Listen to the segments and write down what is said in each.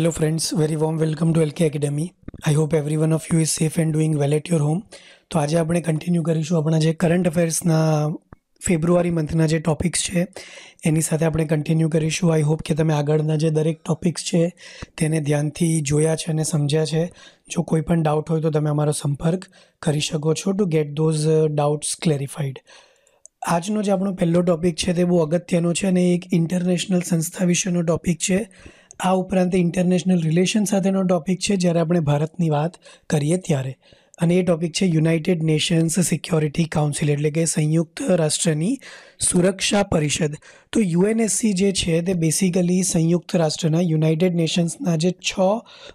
Hello, friends. Very warm welcome to LK Academy. I hope every one of you is safe and doing well at your home. તો આજે આપણે continue કરીશું આપણા જે current અફેર્સના ફેબ્રુઆરી મંથના જે topics છે એની સાથે આપણે કન્ટિન્યુ કરીશું આઈ હોપ કે તમે આગળના જે દરેક ટોપિક્સ છે તેને ધ્યાનથી જોયા છે અને સમજ્યા છે જો કોઈ પણ ડાઉટ હોય તો તમે અમારો સંપર્ક કરી શકો છો to get those doubts clarified આજનો જે આપણો પહેલો ટોપિક છે તે બહુ અગત્યનો છે અને એક ઇન્ટરનેશનલ સંસ્થા વિશેનો ટોપિક છે આ ઉપરાંત ઇન્ટરનેશનલ રિલેશન સાથેનો ટોપિક છે, જ્યારે આપણે ભારતની વાત કરીએ ત્યારે. અને એ ટોપિક છે યુનાઇટેડ નેશન્સ સિક્યોરિટી કાઉન્સિલ એટલે કે સંયુક્ત રાષ્ટ્રની સુરક્ષા પરિષદ. તો યુએનએસસી જે છે, તે બેસિકલી સંયુક્ત રાષ્ટ્રના યુનાઇટેડ નેશન્સના જે છ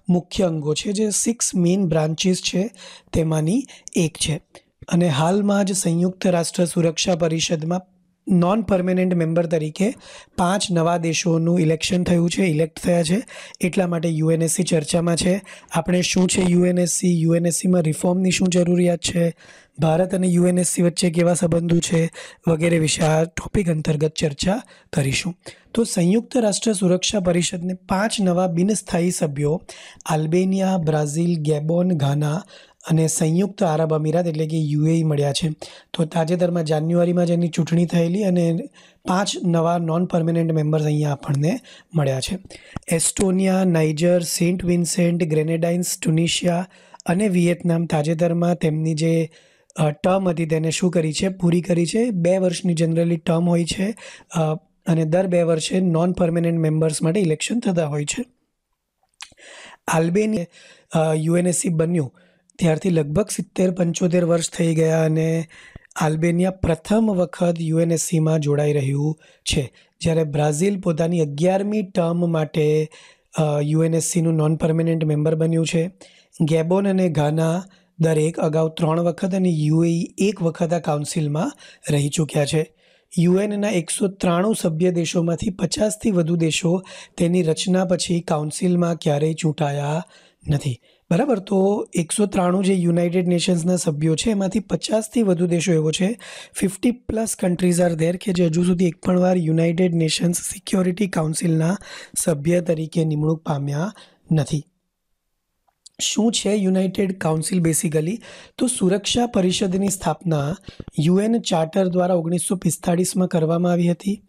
મુખ્ય અંગો છે, જે સિક્સ મેઇન બ્રાન્ચીસ છે, તેમાંની એક છે. અને હાલમાં જ સંયુક્ત રાષ્ટ્ર સુરક્ષા પરિષદમાં નોન પરમેનન્ટ મેમ્બર તરીકે પાંચ નવા દેશોનું ઇલેક્શન થયું છે ઇલેક્ટ થયા છે. એટલા માટે યુએનએસસી ચર્ચામાં છે. આપણે શું છે યુએનએસસી? યુએનએસસીમાં રિફોર્મની શું જરૂરિયાત છે? ભારત અને યુએનએસસી વચ્ચે કેવા સંબંધો છે? વગેરે વિશે આ ટોપિક અંતર્ગત ચર્ચા કરીશું. તો સંયુક્ત રાષ્ટ્ર સુરક્ષા પરિષદને પાંચ નવા બિનસ્થાયી સભ્યો આલ્બેનિયા, બ્રાઝિલ, ગેબોન, ઘાના અને સંયુક્ત આરબ અમીરાત એટલે કે યુએઈ મળ્યા છે. તો તાજેતરમાં જાન્યુઆરીમાં જેની ચૂંટણી થયેલી અને પાંચ નવા નોન પરમેનન્ટ મેમ્બર્સ અહીંયા આપણને મળ્યા છે. Estonia, Niger, Saint Vincent, Grenadines, Tunisia અને વિયેતનામ તાજેતરમાં તેમની જે ટર્મ હતી તેને શું કરી છે? પૂરી કરી છે. બે વર્ષની જનરલી ટર્મ હોય છે અને દર બે વર્ષે નોન પરમેનન્ટ મેમ્બર્સ માટે ઇલેક્શન થતા હોય છે. આલ્બેનિયા યુએનએસસી બન્યું. ત્યારથી લગભગ સિત્તેર, પંચોતેર વર્ષ થઈ ગયા અને આલ્બેનિયા પ્રથમ વખત યુએનએસસીમાં જોડાઈ રહ્યું છે. જ્યારે બ્રાઝિલ પોતાની અગિયારમી ટર્મ માટે યુએનએસસીનું નોન પરમેનન્ટ મેમ્બર બન્યું છે. ગેબોન અને ઘાના દરેક અગાઉ ત્રણ વખત અને યુએઈ એક વખત આ કાઉન્સિલમાં રહી ચૂક્યા છે. યુએનના એકસો ત્રાણું સભ્ય દેશોમાંથી પચાસથી વધુ દેશો તેની રચના પછી કાઉન્સિલમાં ક્યારેય ચૂંટાયા નથી. બરાબર? તો એકસો ત્રાણું જે યુનાઇટેડ નેશન્સના સભ્યો છે, એમાંથી પચાસથી વધુ દેશો એવો છે. Fifty plus countries are there કે જે હજુ સુધી એક પણ વાર યુનાઇટેડ નેશન્સ સિક્યોરિટી કાઉન્સિલના સભ્ય તરીકે નિમણૂક પામ્યા નથી. શું છે યુનાઇટેડ કાઉન્સિલ બેસિકલી તો સુરક્ષા પરિષદની સ્થાપના યુએન ચાર્ટર દ્વારા ઓગણીસો પિસ્તાળીસમાં કરવામાં આવી હતી.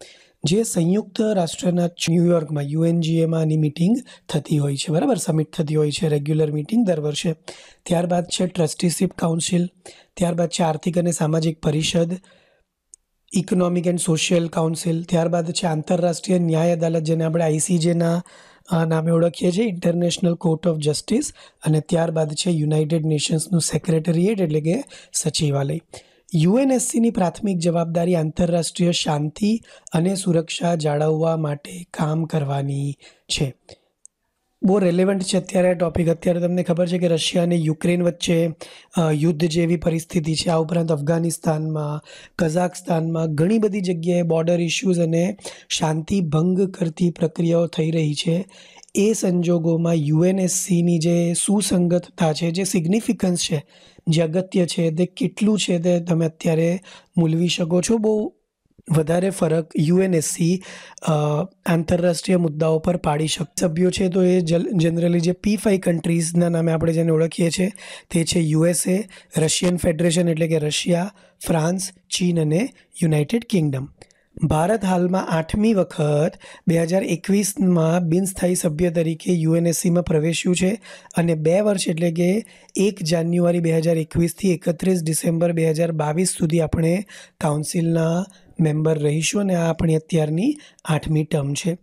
જે સંયુક્ત રાષ્ટ્રના ન્યુયોર્કમાં યુએનજીએમાં આની મિટિંગ થતી હોય છે, બરાબર? સમિટ થતી હોય છે, રેગ્યુલર મિટિંગ દર વર્ષે. ત્યારબાદ છે ટ્રસ્ટીશીપ કાઉન્સિલ, ત્યારબાદ છે આર્થિક અને સામાજિક પરિષદ, ઇકોનોમિક એન્ડ સોશિયલ કાઉન્સિલ, ત્યારબાદ છે આંતરરાષ્ટ્રીય ન્યાય અદાલત, જેને આપણે આઈસીજેના નામે ઓળખીએ છીએ, ઇન્ટરનેશનલ કોર્ટ ઓફ જસ્ટિસ, અને ત્યારબાદ છે યુનાઇટેડ નેશન્સનું સેક્રેટરીએટ, એટલે કે સચિવાલય. યુએનએસસીની પ્રાથમિક જવાબદારી આંતરરાષ્ટ્રીય શાંતિ અને સુરક્ષા જાળવવા માટે કામ કરવાની છે. બહુ રેલેવન્ટ છે અત્યારે આ ટોપિક અત્યારે તમને ખબર છે કે રશિયા અને યુક્રેન વચ્ચે યુદ્ધ જેવી પરિસ્થિતિ છે. આ ઉપરાંત અફઘાનિસ્તાનમાં કઝાકસ્તાનમાં ઘણી બધી જગ્યાએ બોર્ડર ઇશ્યુઝ અને શાંતિ ભંગ કરતી પ્રક્રિયાઓ થઈ રહી છે. એ સંજોગોમાં યુએનએસસીની જે સુસંગતતા છે, જે સિગ્નિફિકન્સ છે જે અગત્ય છે તે કેટલું છે તે તમે અત્યારે મૂલવી શકો છો. બહુ વધારે ફરક યુએનએસસી આંતરરાષ્ટ્રીય મુદ્દાઓ પર પાડી શક, સભ્યો છે. તો એ જનરલી જે પી ફાઈવ કન્ટ્રીઝના નામે આપણે જેને ઓળખીએ છીએ તે છે યુએસએ, રશિયન ફેડરેશન એટલે કે રશિયા, ફ્રાન્સ, ચીન અને યુનાઇટેડ કિંગડમ. ભારત હાલમાં આઠમી વખત બે હજાર એકવીસમાં બિનસ્થાયી સભ્ય તરીકે યુએનએસસીમાં પ્રવેશ્યું છે અને બે વર્ષ એટલે કે એક જાન્યુઆરી બે હજાર એકવીસથી એકત્રીસ ડિસેમ્બર બે હજાર બાવીસ સુધી આપણે કાઉન્સિલના મેમ્બર રહીશું અને આ આપણી અત્યારની આઠમી ટર્મ છે.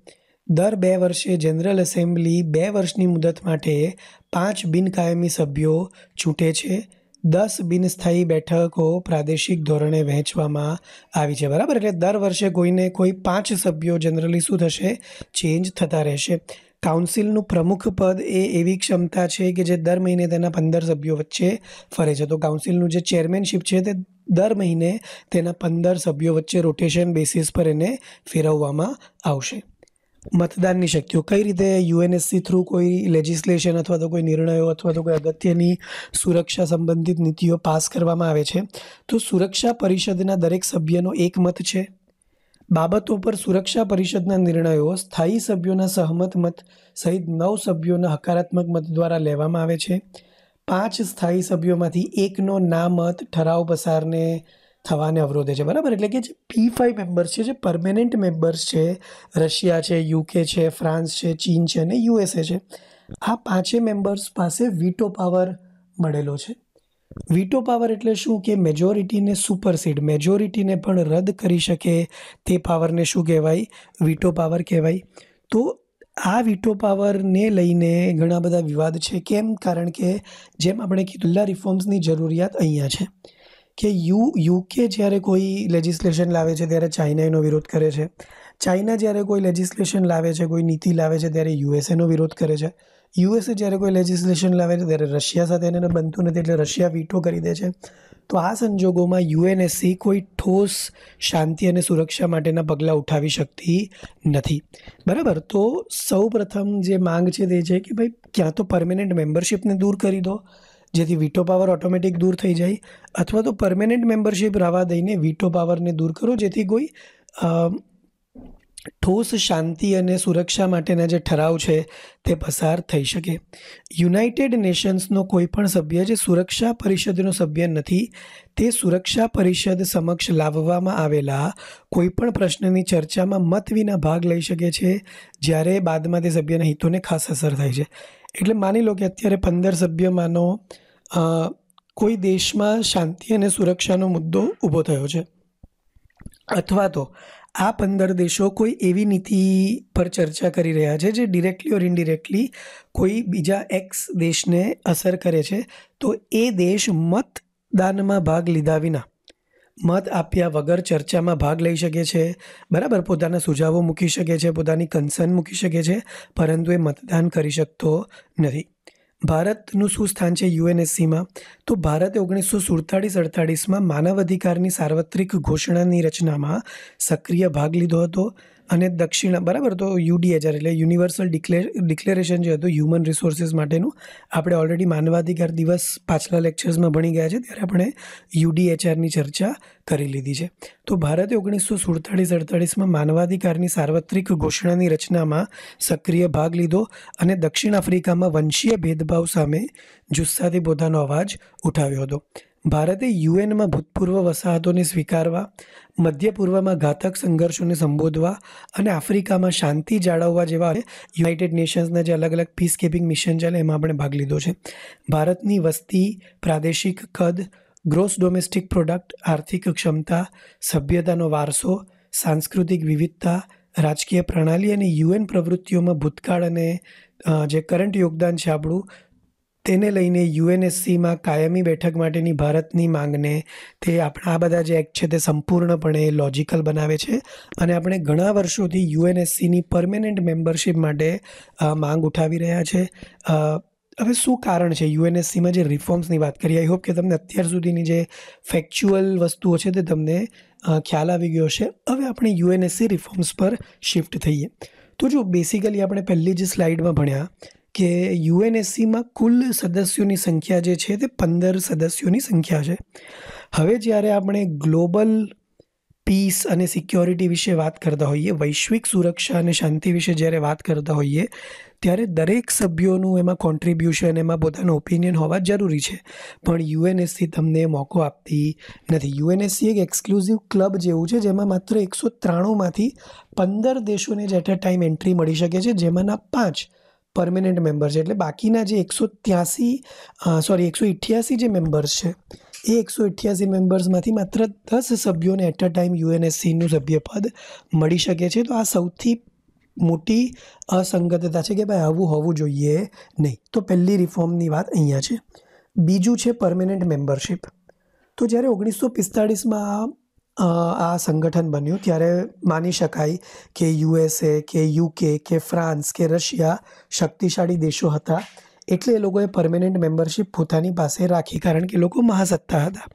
દર બે વર્ષે જનરલ એસેમ્બલી બે વર્ષની મુદત માટે પાંચ બિનકાયમી સભ્યો ચૂંટે છે. દસ બિનસ્થાયી બેઠકો પ્રાદેશિક ધોરણે વહેંચવામાં આવી છે, બરાબર? એટલે દર વર્ષે કોઈને કોઈ પાંચ સભ્યો જનરલી શું થશે? ચેન્જ થતા રહેશે. કાઉન્સિલનું પ્રમુખ પદ એ એવી ક્ષમતા છે કે જે દર મહિને તેના પંદર સભ્યો વચ્ચે ફરે છે. તો કાઉન્સિલનું જે ચેરમેનશીપ છે તે દર મહિને તેના પંદર સભ્યો વચ્ચે રોટેશન બેસિસ પર એને ફેરવવામાં આવશે. મતદાનની શક્તિઓ. કઈ રીતે યુએનએસસી થ્રુ કોઈ લેજિસ્લેશન અથવા તો કોઈ નિર્ણયો અથવા તો કોઈ અગત્યની સુરક્ષા સંબંધિત નીતિઓ પાસ કરવામાં આવે છે? તો સુરક્ષા પરિષદના દરેક સભ્યનો એક મત છે. બાબતો પર સુરક્ષા પરિષદના નિર્ણયો સ્થાયી સભ્યોના સહમત મત સહિત નવ સભ્યોના હકારાત્મક મત દ્વારા લેવામાં આવે છે. પાંચ સ્થાયી સભ્યોમાંથી એકનો ના મત ઠરાવ પસારને થવાને અવરોધે છે, બરાબર? એટલે કે જે પી ફાઇવ મેમ્બર્સ છે, જે પરમેનન્ટ મેમ્બર્સ છે, રશિયા છે યુકે છે ફ્રાન્સ છે, ચીન છે અને યુએસએ છે, આ પાંચે મેમ્બર્સ પાસે વીટો પાવર મળેલો છે. વીટો પાવર એટલે શું? કે મેજોરિટીને સુપરસીડ મેજોરિટીને પણ રદ કરી શકે તે પાવરને શું કહેવાય? વીટો પાવર કહેવાય. તો આ વીટો પાવરને લઈને ઘણા બધા વિવાદ છે. કેમ? કારણ કે જેમ આપણે કીધું રિફોર્મ્સની જરૂરિયાત અહીંયા છે. કે યુ, યુકે જ્યારે કોઈ લેજિસ્લેશન લાવે છે, ત્યારે ચાઇના એનો વિરોધ કરે છે. ચાઇના જ્યારે કોઈ લેજિસ્લેશન લાવે છે, કોઈ નીતિ લાવે છે, ત્યારે યુએસએનો વિરોધ કરે છે. યુએસએ જ્યારે કોઈ લેજિસ્લેશન લાવે છે, ત્યારે રશિયા સાથે એને બનતું નથી, એટલે રશિયા વીટો કરી દે છે. તો આ સંજોગોમાં યુએનએસસી કોઈ ઠોસ શાંતિ અને સુરક્ષા માટેના પગલાં ઉઠાવી શકતી નથી. બરાબર? તો સૌ પ્રથમ જે માંગ છે તે છે કે ભાઈ, ક્યાં તો પરમેનન્ટ મેમ્બરશિપને દૂર કરી દો. જેથી વીટો પાવર ઓટોમેટિક દૂર થઈ જાય અથવા તો પરમેનન્ટ મેમ્બરશિપ રવા દઈને વીટો પાવરને દૂર કરો, જેથી કોઈ ઠોસ શાંતિ અને સુરક્ષા માટેના જે ઠરાવ છે તે પસાર થઈ શકે. યુનાઇટેડ નેશન્સનો કોઈ પણ સભ્ય જે સુરક્ષા પરિષદનો સભ્ય નથી, તે સુરક્ષા પરિષદ સમક્ષ લાવવામાં આવેલા કોઈપણ પ્રશ્નની ચર્ચામાં મત વિના ભાગ લઈ શકે છે, જ્યારે બાદમાં તે સભ્યના હિતોને ખાસ અસર થાય છે. એટલે માની લો કે અત્યારે પંદર સભ્યમાંનો કોઈ દેશમાં શાંતિ અને સુરક્ષાનો મુદ્દો ઊભો થયો છે? અથવા તો આ પંદર દેશો કોઈ એવી નીતિ પર ચર્ચા કરી રહ્યા છે જે ડિરેક્ટલી ઓર ઇનડિરેક્ટલી કોઈ બીજા એક્સ દેશને અસર કરે છે? તો એ દેશ મતદાનમાં ભાગ લીધા વિના, મત આપ્યા વગર ચર્ચામાં ભાગ લઈ શકે છે? બરાબર, પોતાના સુઝાવો મૂકી શકે છે, પોતાની કન્સર્ન મૂકી શકે છે, પરંતુ એ મતદાન કરી શકતો નથી. ભારતનું શું સ્થાન છે યુએનએસસીમાં? તો ભારતે ઓગણીસો સુડતાળીસ અડતાળીસમાં માનવ અધિકારની સાર્વત્રિક ઘોષણાની રચનામાં સક્રિય ભાગ લીધો હતો. અને દક્ષિણ બરાબર તો યુડીએચઆર એટલે યુનિવર્સલ ડિક્લેર ડિક્લેરેશન જે હતું હ્યુમન રિસોર્સિસ માટેનું, આપણે ઓલરેડી માનવાધિકાર દિવસ પાછલા લેક્ચર્સમાં ભણી ગયા છે, ત્યારે આપણે યુડીએચઆરની ચર્ચા કરી લીધી છે. તો ભારતે ઓગણીસો સુડતાળીસ અડતાળીસમાં માનવાધિકારની સાર્વત્રિક ઘોષણાની રચનામાં સક્રિય ભાગ લીધો અને દક્ષિણ આફ્રિકામાં વંશીય ભેદભાવ સામે જુસ્સાથી પોતાનો અવાજ ઉઠાવ્યો હતો. ભારતે યુએનમાં ભૂતપૂર્વ વસાહતોને સ્વીકારવા, મધ્ય પૂર્વમાં ઘાતક સંઘર્ષોને સંબોધવા અને આફ્રિકામાં શાંતિ જાળવવા જેવા યુનાઇટેડ નેશન્સના જે અલગ અલગ પીસ કીપિંગ મિશન ચાલે એમાં આપણે ભાગ લીધો છે. ભારતની વસ્તી, પ્રાદેશિક કદ, ગ્રોસ ડોમેસ્ટિક પ્રોડક્ટ, આર્થિક ક્ષમતા, સભ્યતાનો વારસો, સાંસ્કૃતિક વિવિધતા, રાજકીય પ્રણાલી અને યુએન પ્રવૃત્તિઓમાં ભૂતકાળ અને જે કરંટ યોગદાન છે આપણું તેને લઈને યુએનએસસીમાં કાયમી બેઠક માટેની ભારતની માંગને તે આપણા આ બધા જે એક્ટ છે તે સંપૂર્ણપણે લોજિકલ બનાવે છે. અને આપણે ઘણા વર્ષોથી યુએનએસસીની પરમેનન્ટ મેમ્બરશિપ માટે માંગ ઉઠાવી રહ્યા છે. હવે શું કારણ છે યુએનએસસીમાં જે રિફોર્મ્સની વાત કરીએ? આઈ હોપ કે તમને અત્યાર સુધીની જે ફેક્ચ્યુઅલ વસ્તુઓ છે તે તમને ખ્યાલ આવી ગયો છે હવે આપણે યુએનએસસી રિફોર્મ્સ પર શિફ્ટ થઈએ. તો જો બેસિકલી આપણે પહેલી જ સ્લાઇડમાં ભણ્યા કે યુએનએસસીમાં કુલ સદસ્યોની સંખ્યા જે છે તે પંદર સદસ્યોની સંખ્યા છે. હવે જ્યારે આપણે ગ્લોબલ પીસ અને સિક્યોરિટી વિશે વાત કરતા હોઈએ, વૈશ્વિક સુરક્ષા અને શાંતિ વિશે જ્યારે વાત કરતા હોઈએ, ત્યારે દરેક સભ્યોનું એમાં કોન્ટ્રીબ્યુશન એમાં પોતાનો ઓપિનિયન હોવા જરૂરી છે. પણ યુએનએસસી તમને મોકો આપતી નથી. યુએનએસસી એક એક્સક્લુઝિવ ક્લબ જેવું છે, જેમાં માત્ર એકસો ત્રાણુંમાંથી પંદર દેશોને જ એટ અ ટાઈમ એન્ટ્રી મળી શકે છે, જેમાંના પાંચ પરમેનન્ટ મેમ્બર છે. એટલે બાકીના જે એકસો ત્યાસી સોરી એકસો અઠ્યાસી જે મેમ્બર્સ છે, એ એકસો અઠ્યાસી મેમ્બર્સમાંથી માત્ર દસ સભ્યોને એટ અ ટાઈમ યુએનએસસીનું સભ્યપદ મળી શકે છે. તો આ સૌથી મોટી અસંગતતા છે કે ભાઈ આવું હોવું જોઈએ નહીં. તો પહેલી રિફોર્મની વાત અહીંયા છે. બીજું છે પરમેનન્ટ મેમ્બરશિપ તો જ્યારે ઓગણીસો પિસ્તાળીસમાં આ સંગઠન બન્યું. ત્યારે માની શકાય કે યુએસએ, કે યુકે, કે ફ્રાન્સ, કે રશિયા શક્તિશાળી દેશો હતા. એટલે એ લોકોએ પરમેનન્ટ મેમ્બરશિપ પોતાની પાસે રાખી કારણ કે લોકો મહાસત્તા હતા.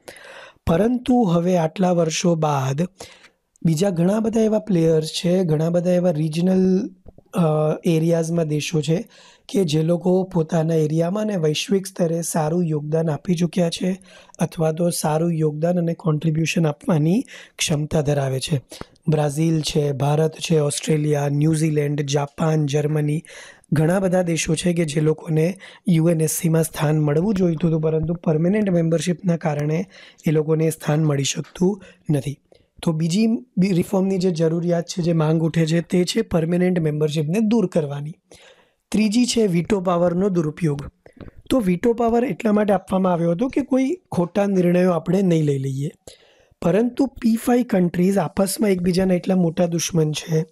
પરંતુ હવે આટલા વર્ષો બાદ બીજા ઘણા બધા એવા પ્લેયર્સ છે, ઘણા બધા એવા રિજનલ એરિયાઝમાં દેશો છે કે જે લોકો પોતાના એરિયામાં અને વૈશ્વિક સ્તરે સારું યોગદાન આપી ચૂક્યા છે અથવા તો સારું યોગદાન અને કોન્ટ્રીબ્યુશન આપવાની ક્ષમતા ધરાવે છે. બ્રાઝિલ છે, ભારત છે, ઓસ્ટ્રેલિયા, ન્યૂઝીલેન્ડ, જાપાન, જર્મની ઘણા બધા દેશો છે કે જે લોકોને યુએનએસસીમાં સ્થાન મળવું જોઈતું હતું પરંતુ પરમેનન્ટ મેમ્બરશિપના કારણે એ લોકોને સ્થાન મળી શકતું નથી. તો બીજી રિફોર્મની જે જરૂરિયાત છે, જે માંગ ઉઠે છે તે છે પરમેનન્ટ મેમ્બરશિપને દૂર કરવાની. ત્રીજી છે વીટો પાવરનો દુરુપયોગ. તો વીટો પાવર એટલા માટે આપવામાં આવ્યો હતો કે કોઈ ખોટા નિર્ણયો આપણે નહીં લઈ લઈએ. પરંતુ પી ફાઈવ કન્ટ્રીઝ આપસમાં એકબીજાના એટલા મોટા દુશ્મન છે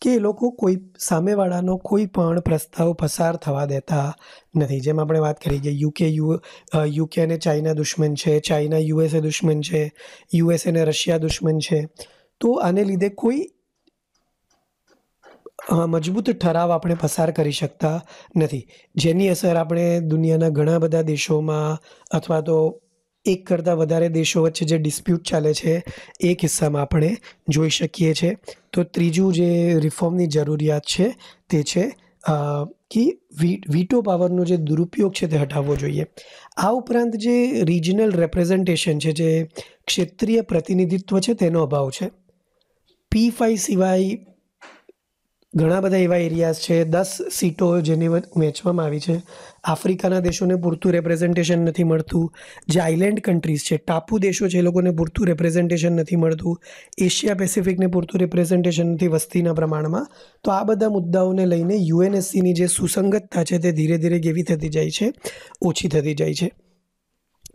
કે એ લોકો કોઈ સામેવાળાનો કોઈ પણ પ્રસ્તાવ પસાર થવા દેતા નથી. જેમ આપણે વાત કરી કે યુકે યુ યુકે અને ચાઇના દુશ્મન છે ચાઇના યુએસએ દુશ્મન છે યુએસએ અને રશિયા દુશ્મન છે. તો આને લીધે કોઈ મજબૂત ઠરાવ આપણે પસાર કરી શકતા નથી. જેની અસર આપણે દુનિયાના ઘણા બધા દેશોમાં અથવા તો એક કરતાં વધારે દેશો વચ્ચે જે ડિસ્પ્યુટ ચાલે છે, એ કિસ્સામાં આપણે જોઈ શકીએ છીએ તો ત્રીજું જે રિફોર્મની જરૂરિયાત છે, તે છે કે વીટો પાવરનો જે દુરુપયોગ છે તે હટાવવો જોઈએ. આ ઉપરાંત જે રિજનલ રેપ્રેઝન્ટેશન છે, જે ક્ષેત્રીય પ્રતિનિધિત્વ છે, તેનો અભાવ છે. પી ફાઈ સિવાય ઘણા બધા એવા એરિયાઝ છે, દસ સીટો જેની વહેંચવામાં આવી છે. આફ્રિકાના દેશોને પૂરતું રેપ્રેઝન્ટેશન નથી મળતું. જે આઇલેન્ડ કન્ટ્રીઝ છે, ટાપુ દેશો છે, એ લોકોને પૂરતું રેપ્રેઝન્ટેશન નથી મળતું. એશિયા પેસિફિકને પૂરતું રેપ્રેઝન્ટેશન નથી વસ્તીના પ્રમાણમાં. તો આ બધા મુદ્દાઓને લઈને યુએનએસસીની જે સુસંગતતા છે, તે ધીરે ધીરે કેવી થતી જાય છે? ઓછી થતી જાય છે.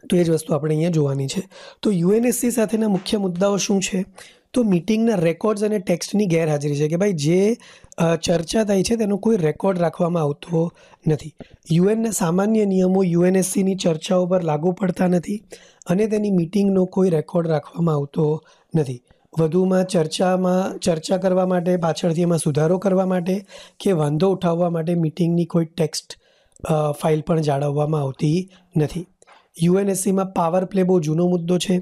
તો એ જ વસ્તુ આપણે અહીંયા જોવાની છે. તો યુએનએસસી સાથેના મુખ્ય મુદ્દાઓ શું છે? તો મિટિંગના રેકોર્ડ્સ અને ટેક્સ્ટની ગેરહાજરી છે કે ભાઈ જે ચર્ચા થાય છે તેનો કોઈ રેકોર્ડ રાખવામાં આવતો નથી. યુએનના સામાન્ય નિયમો યુએનએસસીની ચર્ચાઓ પર લાગુ પડતા નથી અને તેની મિટિંગનો કોઈ રેકોર્ડ રાખવામાં આવતો નથી. વધુમાં ચર્ચામાં, ચર્ચા કરવા માટે, પાછળથી એમાં સુધારો કરવા માટે કે વાંધો ઉઠાવવા માટે મિટિંગની કોઈ ટેક્સ્ટ ફાઇલ પણ જાળવવામાં આવતી નથી. યુએનએસસીમાં પાવર પ્લે બહુ જૂનો મુદ્દો છે.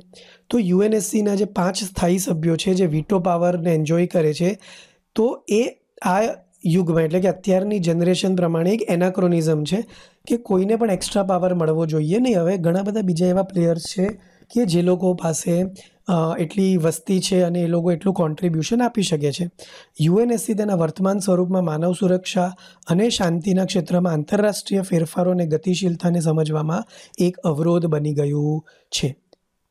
તો યુએનએસસીના જે પાંચ સ્થાયી સભ્યો છે, જે વીટો પાવરને એન્જોય કરે છે, તો એ આ યુગમાં, એટલે કે અત્યારની જનરેશન પ્રમાણે એક એનાક્રોનિઝમ છે કે કોઈને પણ એક્સ્ટ્રા પાવર મળવો જોઈએ નહીં. હવે ઘણા બધા બીજા એવા પ્લેયર્સ છે કે જે લોકો પાસે એટલી વસ્તી છે અને એ લોકો એટલું કોન્ટ્રીબ્યુશન આપી શકે છે. યુએનએસસી તેના વર્તમાન સ્વરૂપમાં માનવ સુરક્ષા અને શાંતિના ક્ષેત્રમાં આંતરરાષ્ટ્રીય ફેરફારો અને ગતિશીલતાને સમજવામાં એક અવરોધ બની ગયું છે.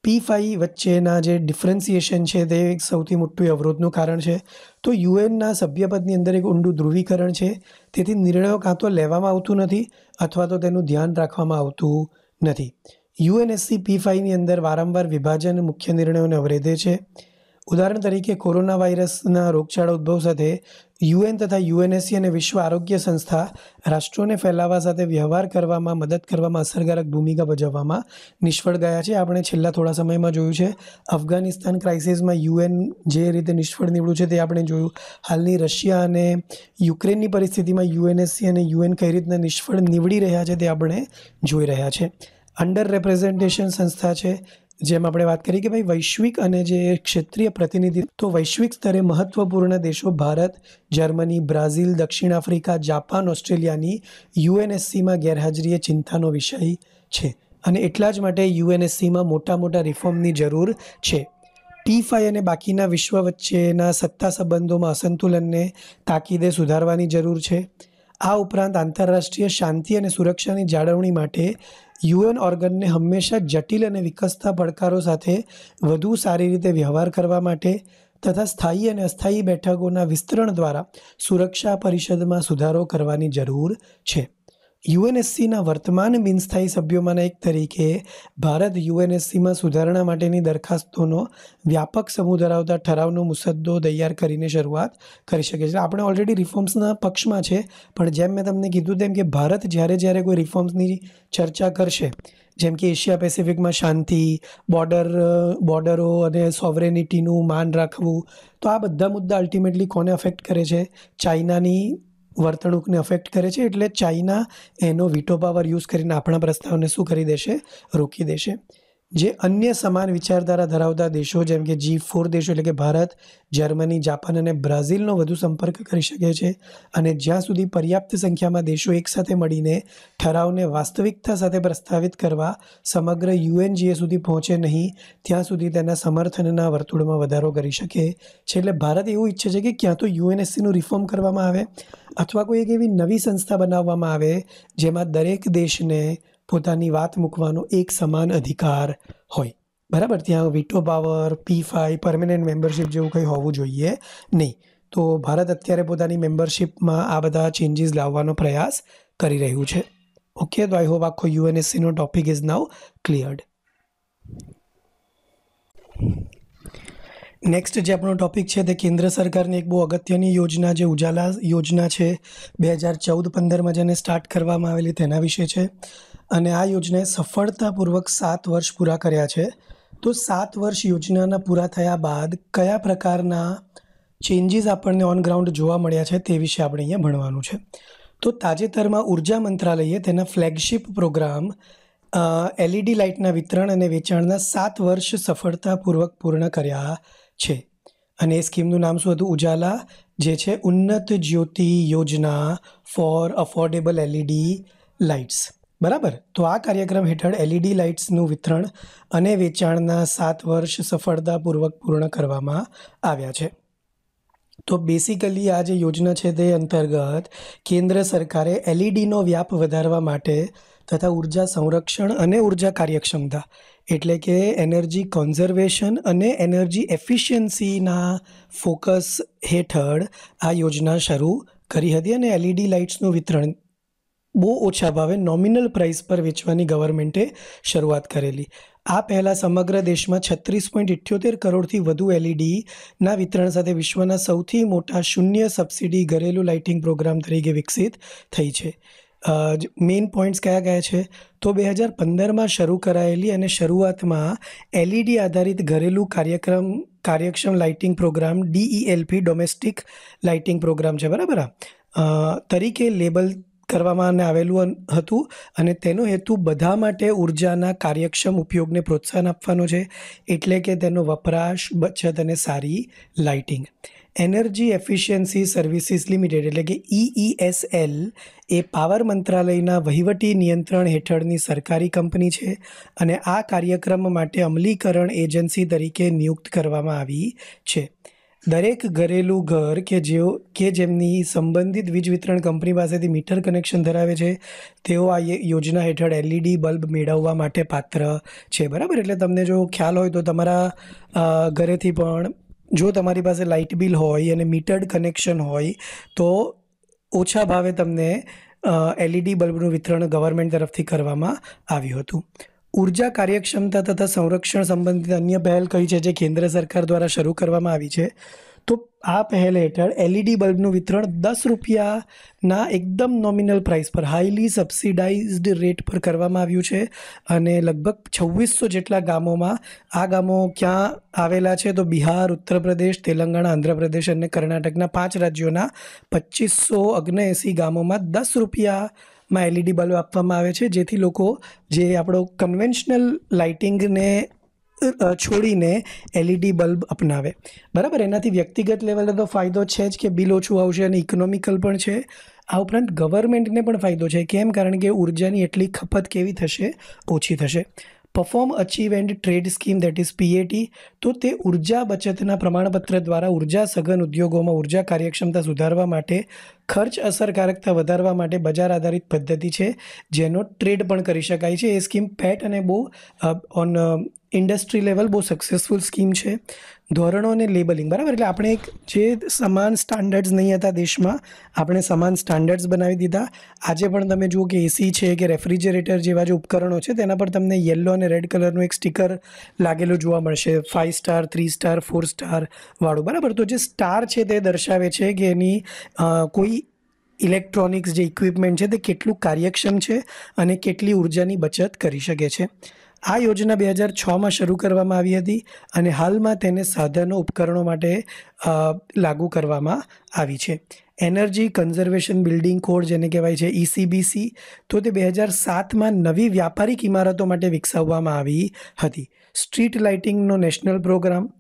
પી ફાઈ વચ્ચેના જે ડિફરન્સિએશન છે તે એક સૌથી મોટું અવરોધનું કારણ છે. તો યુએનના સભ્યપદની અંદર એક ઊંડું ધ્રુવીકરણ છે. તેથી નિર્ણયો કાં તો લેવામાં આવતું નથી અથવા તો તેનું ધ્યાન રાખવામાં આવતું નથી. યુએનએસસી પી ફાઈવની અંદર વારંવાર વિભાજન મુખ્ય નિર્ણયોને અવરેધે છે. ઉદાહરણ તરીકે, કોરોના વાયરસના રોગચાળા ઉદ્ભવ સાથે યુએન તથા યુએનએસસી અને વિશ્વ આરોગ્ય સંસ્થા રાષ્ટ્રોને ફેલાવા સાથે વ્યવહાર કરવામાં, મદદ કરવામાં અસરકારક ભૂમિકા ભજવવામાં નિષ્ફળ ગયા છે. આપણે છેલ્લા થોડા સમયમાં જોયું છે, અફઘાનિસ્તાન ક્રાઇસિસમાં યુએન જે રીતે નિષ્ફળ નીવડ્યું છે તે આપણે જોયું. હાલની રશિયા અને યુક્રેનની પરિસ્થિતિમાં યુએનએસસી અને યુએન કઈ રીતના નિષ્ફળ નીવડી રહ્યા છે તે આપણે જોઈ રહ્યા છે. અંડર રેપ્રેઝન્ટેશન સંસ્થા છે, જેમ આપણે વાત કરી કે ભાઈ વૈશ્વિક અને જે ક્ષેત્રીય પ્રતિનિધિ, તો વૈશ્વિક સ્તરે મહત્વપૂર્ણ દેશો ભારત, જર્મની, બ્રાઝિલ, દક્ષિણ આફ્રિકા, જાપાન, ઓસ્ટ્રેલિયાની યુએનએસસીમાં ગેરહાજરી એ ચિંતાનો વિષય છે. અને એટલા જ માટે યુએનએસસીમાં મોટા મોટા રિફોર્મની જરૂર છે. ટી ફાઈ અને બાકીના વિશ્વ વચ્ચેના સત્તા સંબંધોમાં અસંતુલનને તાકીદે સુધારવાની જરૂર છે. આ ઉપરાંત આંતરરાષ્ટ્રીય શાંતિ અને સુરક્ષાની જાળવણી માટે યુએન ઓર્ગનને હંમેશા જટિલ અને વિકસતા પડકારો સાથે વધુ સારી રીતે વ્યવહાર કરવા માટે તથા સ્થાયી અને અસ્થાયી બેઠકોના વિસ્તરણ દ્વારા સુરક્ષા પરિષદમાં સુધારો કરવાની જરૂર છે. યુએનએસસીના વર્તમાન બિનસ્થાયી સભ્યોમાંના એક તરીકે ભારત યુએનએસસીમાં સુધારણા માટેની દરખાસ્તોનો વ્યાપક સમૂહ ધરાવતા ઠરાવનો મુસદ્દો તૈયાર કરીને શરૂઆત કરી શકે છે. આપણે ઓલરેડી રિફોર્મ્સના પક્ષમાં છે, પણ જેમ મેં તમને કીધું તેમ કે ભારત જ્યારે જ્યારે કોઈ રિફોર્મ્સની ચર્ચા કરશે, જેમ કે એશિયા પેસિફિકમાં શાંતિ, બોર્ડર, બોર્ડરો અને સોવરેનિટીનું માન રાખવું, તો આ બધા મુદ્દા અલ્ટિમેટલી કોને અફેક્ટ કરે છે? ચાઇનાની વર્તણૂકને અફેક્ટ કરે છે એટલે ચાઇના એનો વીટો પાવર યુઝ કરીને આપણા પ્રસ્તાવને શું કરી દેશે? રોકી દેશે. જે અન્ય સમાન વિચારધારા ધરાવતા દેશો, જેમ કે જી ફોર દેશો એટલે કે ભારત, જર્મની, જાપાન અને બ્રાઝિલનો વધુ સંપર્ક કરી શકે છે અને જ્યાં સુધી પર્યાપ્ત સંખ્યામાં દેશો એકસાથે મળીને ઠરાવને વાસ્તવિકતા સાથે પ્રસ્તાવિત કરવા સમગ્ર યુએનજીએ સુધી પહોંચે નહીં, ત્યાં સુધી તેના સમર્થનના વર્તુળમાં વધારો કરી શકે છે. એટલે ભારત એવું ઈચ્છે છે કે ક્યાં તો યુએનએસસીનું રિફોર્મ કરવામાં આવે અથવા કોઈ એક એવી નવી સંસ્થા બનાવવામાં આવે જેમાં દરેક દેશને પોતાની વાત મૂકવાનો એક સમાન અધિકાર હોય. બરાબર? ત્યાં veto power P five permanent membership જેવું કંઈ હોવું જોઈએ નહીં. તો ભારત અત્યારે પોતાની મેમ્બરશિપમાં આ બધા ચેન્જીસ લાવવાનો પ્રયાસ કરી રહ્યું છે. ઓકે તો આઈ હોપ આખો યુએનએસસીનો topic is now cleared next જે આપણો ટોપિક છે તે કેન્દ્ર સરકારની એક બહુ અગત્યની યોજના જે ઉજાલા યોજના છે, બે હજાર ચૌદ પંદરમાં જેને સ્ટાર્ટ કરવામાં આવેલી તેના વિશે છે. અને આ યોજનાએ સફળતાપૂર્વક સાત વર્ષ પૂરા કર્યા છે. તો સાત વર્ષ યોજનાના પૂરા થયા બાદ કયા પ્રકારના ચેન્જીસ આપણને ઓન ગ્રાઉન્ડ જોવા મળ્યા છે તે વિશે આપણે અહીંયા ભણવાનું છે. તો તાજેતરમાં ઊર્જા મંત્રાલયે તેના ફ્લેગશિપ પ્રોગ્રામ એલઈડી લાઇટના વિતરણ અને વેચાણના સાત વર્ષ સફળતાપૂર્વક પૂર્ણ કર્યા છે. અને એ સ્કીમનું નામ શું હતું? ઉજાલા, જે છે ઉન્નત જ્યોતિ યોજના ફોર અફોર્ડેબલ એલઈડી લાઇટ્સ. બરાબર? તો આ કાર્યક્રમ હેઠળ એલઈડી લાઇટ્સનું વિતરણ અને વેચાણના સાત વર્ષ સફળતાપૂર્વક પૂર્ણ કરવામાં આવ્યા છે. તો બેસિકલી આ જે યોજના છે તે અંતર્ગત કેન્દ્ર સરકારે એલઈડીનો વ્યાપ વધારવા માટે તથા ઊર્જા સંરક્ષણ અને ઊર્જા કાર્યક્ષમતા એટલે કે એનર્જી કોન્ઝર્વેશન અને એનર્જી એફિશિયન્સીના ફોકસ હેઠળ આ યોજના શરૂ કરી હતી અને એલઈડી લાઇટ્સનું વિતરણ બહુ ઓછા ભાવે નોમિનલ પ્રાઇસ પર વેચવાની ગવર્મેન્ટે શરૂઆત કરેલી. આ પહેલાં સમગ્ર દેશમાં છત્રીસ પોઈન્ટ ઇઠ્યોતેર કરોડથી વધુ એલઈડીના વિતરણ સાથે વિશ્વના સૌથી મોટા શૂન્ય સબસિડી ઘરેલું લાઇટિંગ પ્રોગ્રામ તરીકે વિકસિત થઈ છે. મેઇન પોઈન્ટ્સ કયા કયા છે? તો બે હજાર પંદરમાં શરૂ કરાયેલી અને શરૂઆતમાં એલઈડી આધારિત ઘરેલું કાર્યક્રમ, કાર્યક્ષમ lighting programme DELP domestic lighting programme છે, બરાબર તરીકે લેબલ કરવામાં આવેલું હતું અને તેનો હેતુ બધા માટે ઉર્જાના કાર્યક્ષમ ઉપયોગને પ્રોત્સાહન આપવાનો છે. એટલે કે તેનો વપરાશ, બચત અને સારી lighting. Energy efficiency services limited એટલે કે ઈઈએસએલ એ પાવર મંત્રાલયના વહીવટી નિયંત્રણ હેઠળની સરકારી કંપની છે અને આ કાર્યક્રમ માટે અમલીકરણ એજન્સી તરીકે નિયુક્ત કરવામાં આવી છે. દરેક ઘરેલું ઘર કે જેઓ, કે જેમની સંબંધિત વીજ વિતરણ કંપની પાસેથી મીટર કનેક્શન ધરાવે છે, તેઓ આ યોજના હેઠળ એલઈડી બલ્બ મેળવવા માટે પાત્ર છે. બરાબર? એટલે તમને જો ખ્યાલ હોય તો તમારા ઘરેથી પણ જો તમારી પાસે લાઇટ બિલ હોય અને મીટર્ડ કનેક્શન હોય, તો ઓછા ભાવે તમને એલઈડી બલ્બનું વિતરણ ગવર્મેન્ટ તરફથી કરવામાં આવ્યું હતું. ઊર્જા કાર્યક્ષમતા તથા સંરક્ષણ સંબંધિત અન્ય પહેલ કઈ છે જે કેન્દ્ર સરકાર દ્વારા શરૂ કરવામાં આવી છે? તો આ પહેલ હેઠળ એલઈડી બલ્બનું વિતરણ દસ રૂપિયાના એકદમ નોમિનલ પ્રાઇસ પર હાઈલી સબસિડાઇઝ્ડ રેટ પર કરવામાં આવ્યું છે અને લગભગ છવ્વીસો જેટલા ગામોમાં આ ગામો ક્યાં આવેલા છે? તો બિહાર ઉત્તર પ્રદેશ તેલંગાણા, આંધ્રપ્રદેશ અને કર્ણાટકના પાંચ રાજ્યોના પચીસો ઓગણએંસી ગામોમાં દસ રૂપિયા માં એલઈડી બલ્બ આપવામાં આવે છે, જેથી લોકો જે આપણો કન્વેન્શનલ લાઇટિંગને છોડીને એલઈડી બલ્બ અપનાવે. બરાબર? એનાથી વ્યક્તિગત લેવલે તો ફાયદો છે જ કે બિલ ઓછું આવશે અને ઇકોનોમિકલ પણ છે. આ ઉપરાંત ગવર્મેન્ટને પણ ફાયદો છે. કેમ? કારણ કે ઉર્જાની એટલી ખપત કેવી થશે? ઓછી થશે. Perform achieve and trade scheme that is PAT તો તે ઊર્જા બચતના પ્રમાણપત્ર દ્વારા ઊર્જા સઘન ઉદ્યોગોમાં ઊર્જા કાર્યક્ષમતા સુધારવા માટે, ખર્ચ અસરકારકતા વધારવા માટે બજાર આધારિત પદ્ધતિ છે, જેનો ટ્રેડ પણ કરી શકાય છે. એ સ્કીમ પેટ અને બહુ ઓન ઇન્ડસ્ટ્રી લેવલ બહુ સક્સેસફુલ સ્કીમ છે. ધોરણો અને લેબલિંગ, બરાબર? એટલે આપણે એક જે સમાન સ્ટાન્ડર્ડ્સ નહીં હતા દેશમાં, આપણે સમાન સ્ટાન્ડર્ડ્સ બનાવી દીધા. આજે પણ તમે જુઓ કે એસી છે કે રેફ્રિજરેટર જેવા જે ઉપકરણો છે, તેના પર તમને યલો અને રેડ કલરનું એક સ્ટીકર લાગેલું જોવા મળશે. Five star three star four star વાળું, બરાબર? તો જે સ્ટાર છે તે દર્શાવે છે કે એની કોઈ ઇલેક્ટ્રોનિક્સ જે ઇક્વિપમેન્ટ છે તે કેટલું કાર્યક્ષમ છે અને કેટલી ઉર્જાની બચત કરી શકે છે. આ યોજના બે હજાર છમાં શરૂ કરવામાં આવી હતી અને હાલમાં તેને સાધનો ઉપકરણો માટે લાગુ કરવામાં આવી છે. એનર્જી કન્ઝર્વેશન બિલ્ડિંગ કોડ જેને કહેવાય છે ઈસીબીસી તો તે બે હજાર સાતમાં નવી વ્યાપારિક ઇમારતો માટે વિકસાવવામાં આવી હતી. સ્ટ્રીટ લાઇટિંગનો નેશનલ પ્રોગ્રામ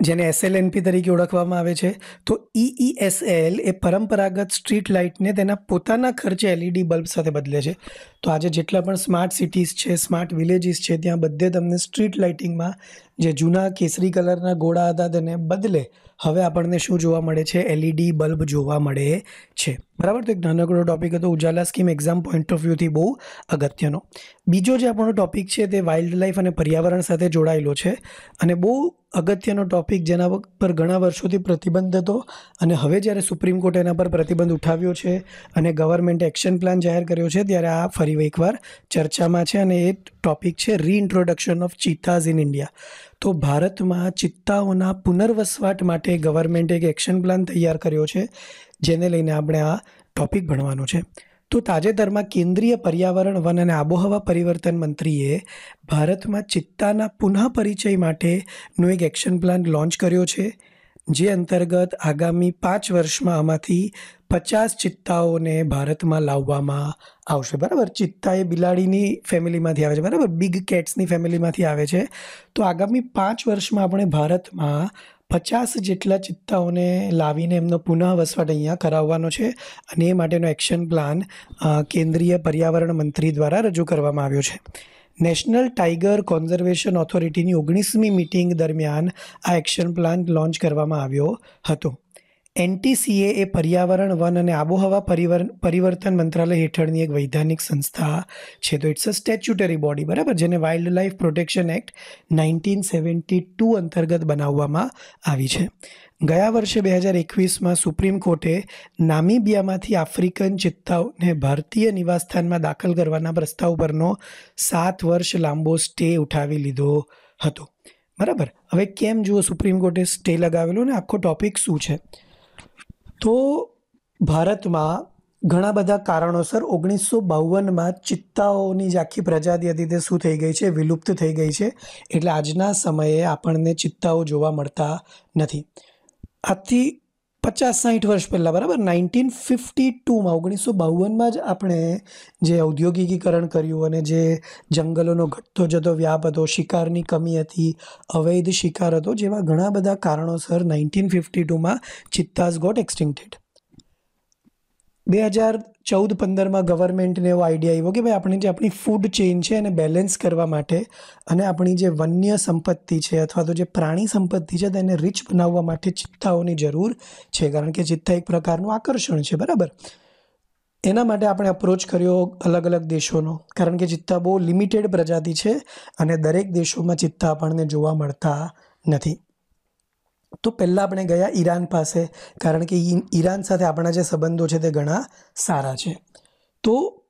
જેને એસએલએનપી તરીકે ઓળખવામાં આવે છે, તો ઈઈએસએલ એ પરંપરાગત સ્ટ્રીટ લાઇટને તેના પોતાના ખર્ચે એલઈડી બલ્બ સાથે બદલે છે. તો આજે જેટલા પણ સ્માર્ટ સિટીઝ છે, સ્માર્ટ વિલેજીસ છે, ત્યાં બધે તમને સ્ટ્રીટ લાઇટિંગમાં જે જૂના કેસરી કલરના ગોળા હતા તેને બદલે હવે આપણને શું જોવા મળે છે? એલઈડી બલ્બ જોવા મળે છે. બરાબર? તો એક નાનકડો ટોપિક હતો Ujala scheme exam point of વ્યૂથી બહુ અગત્યનો. બીજો જે આપણો ટોપિક છે તે વાઇલ્ડ લાઈફ અને પર્યાવરણ સાથે જોડાયેલો છે અને બહુ અગત્યનો ટોપિક જેના પર ઘણા વર્ષોથી પ્રતિબંધ હતો અને હવે જ્યારે સુપ્રીમ કોર્ટે એના પર પ્રતિબંધ ઉઠાવ્યો છે અને ગવર્મેન્ટે એક્શન પ્લાન જાહેર કર્યો છે ત્યારે આ ફરી એકવાર ચર્ચામાં છે અને એ ટોપિક છે reintroduction of cheetahs in India તો ભારતમાં ચિત્તાઓના પુનર્વસવાટ માટે ગવર્મેન્ટે એક એક્શન પ્લાન તૈયાર કર્યો છે, જેને લઈને આપણે આ ટોપિક ભણવાનો છે. તો તાજેતરમાં કેન્દ્રીય પર્યાવરણ, વન અને આબોહવા પરિવર્તન મંત્રીએ ભારતમાં ચિત્તાના પુનઃ પરિચય માટેનો એક એક્શન પ્લાન લોન્ચ કર્યો છે. જે અંતર્ગત આગામી પાંચ વર્ષમાં આમાંથી પચાસ ચિત્તાઓને ભારતમાં લાવવામાં આવશે. બરાબર? ચિત્તા એ બિલાડીની ફેમિલીમાંથી આવે છે. બરાબર? બિગ કેટ્સની ફેમિલીમાંથી આવે છે. તો આગામી પાંચ વર્ષમાં આપણે ભારતમાં પચાસ જેટલા ચિત્તાઓને લાવીને એમનો પુનઃ વસવાટ અહીંયા કરાવવાનો છે અને એ માટેનો એક્શન પ્લાન કેન્દ્રીય પર્યાવરણ મંત્રી દ્વારા રજૂ કરવામાં આવ્યો છે. નેશનલ ટાઈગર કોન્ઝર્વેશન ઓથોરિટીની ઓગણીસમી મિટિંગ દરમિયાન આ એક્શન પ્લાન લોન્ચ કરવામાં આવ્યો હતો. એનટીસીએ એ પર્યાવરણ, વન અને આબોહવા પરિવર, પરિવર્તન મંત્રાલય હેઠળની એક વૈધાનિક સંસ્થા છે. તો ઇટ્સ અ સ્ટેચ્યુટરી બોડી બરાબર? જેને wildlife protection act nineteen seventy two અંતર્ગત બનાવવામાં આવી છે. ગયા વર્ષે બે હજાર એકવીસમાં સુપ્રીમ કોર્ટે નામીબિયામાંથી આફ્રિકન ચિત્તાઓને ભારતીય નિવાસસ્થાનમાં દાખલ કરવાના પ્રસ્તાવ પરનો સાત વર્ષ લાંબો સ્ટે ઉઠાવી લીધો હતો. બરાબર? હવે કેમ જુઓ સુપ્રીમ કોર્ટે સ્ટે લગાવેલો ને? આખો ટોપિક શું છે? તો ભારતમાં ઘણા બધા કારણોસર ઓગણીસો બાવનમાં ચિત્તાઓની જે આખી પ્રજાતિ હતી તે શું થઈ ગઈ છે? વિલુપ્ત થઈ ગઈ છે. એટલે આજના સમયે આપણને ચિત્તાઓ જોવા મળતા નથી. આજથી પચાસ સાઠ વર્ષ પહેલાં, બરાબર? નાઇન્ટીન ફિફ્ટી ટુમાં ઓગણીસો બાવનમાં જ આપણે જે ઔદ્યોગિકીકરણ કર્યું અને જે જંગલોનો ઘટતો જતો વ્યાપ હતો, શિકારની કમી હતી, અવૈધ શિકાર હતો, જેવા ઘણા બધા કારણોસર નાઇન્ટીન ફિફ્ટી ટુમાં ચિત્તાઝ ગોટ એક્સટિંક્ટેડ બે હજાર ચૌદ પંદરમાં ગવર્મેન્ટને એવો આઈડિયા આવ્યો કે ભાઈ આપણી જે આપણી ફૂડ ચેઇન છે એને બેલેન્સ કરવા માટે અને આપણી જે વન્ય સંપત્તિ છે અથવા તો જે પ્રાણી સંપત્તિ છે તેને રીચ બનાવવા માટે ચિત્તાઓની જરૂર છે. કારણ કે ચિત્તા એક પ્રકારનું આકર્ષણ છે, બરાબર? એના માટે આપણે અપ્રોચ કર્યો અલગ અલગ દેશોનો. કારણ કે ચિત્તા બહુ લિમિટેડ પ્રજાતિ છે અને દરેક દેશોમાં ચિત્તા આપણને જોવા મળતા નથી. તો પહેલાં આપણે ગયા ઈરાન પાસે, કારણ કે ઈરાન સાથે આપણા જે સંબંધો છે તે ઘણા સારા છે. તો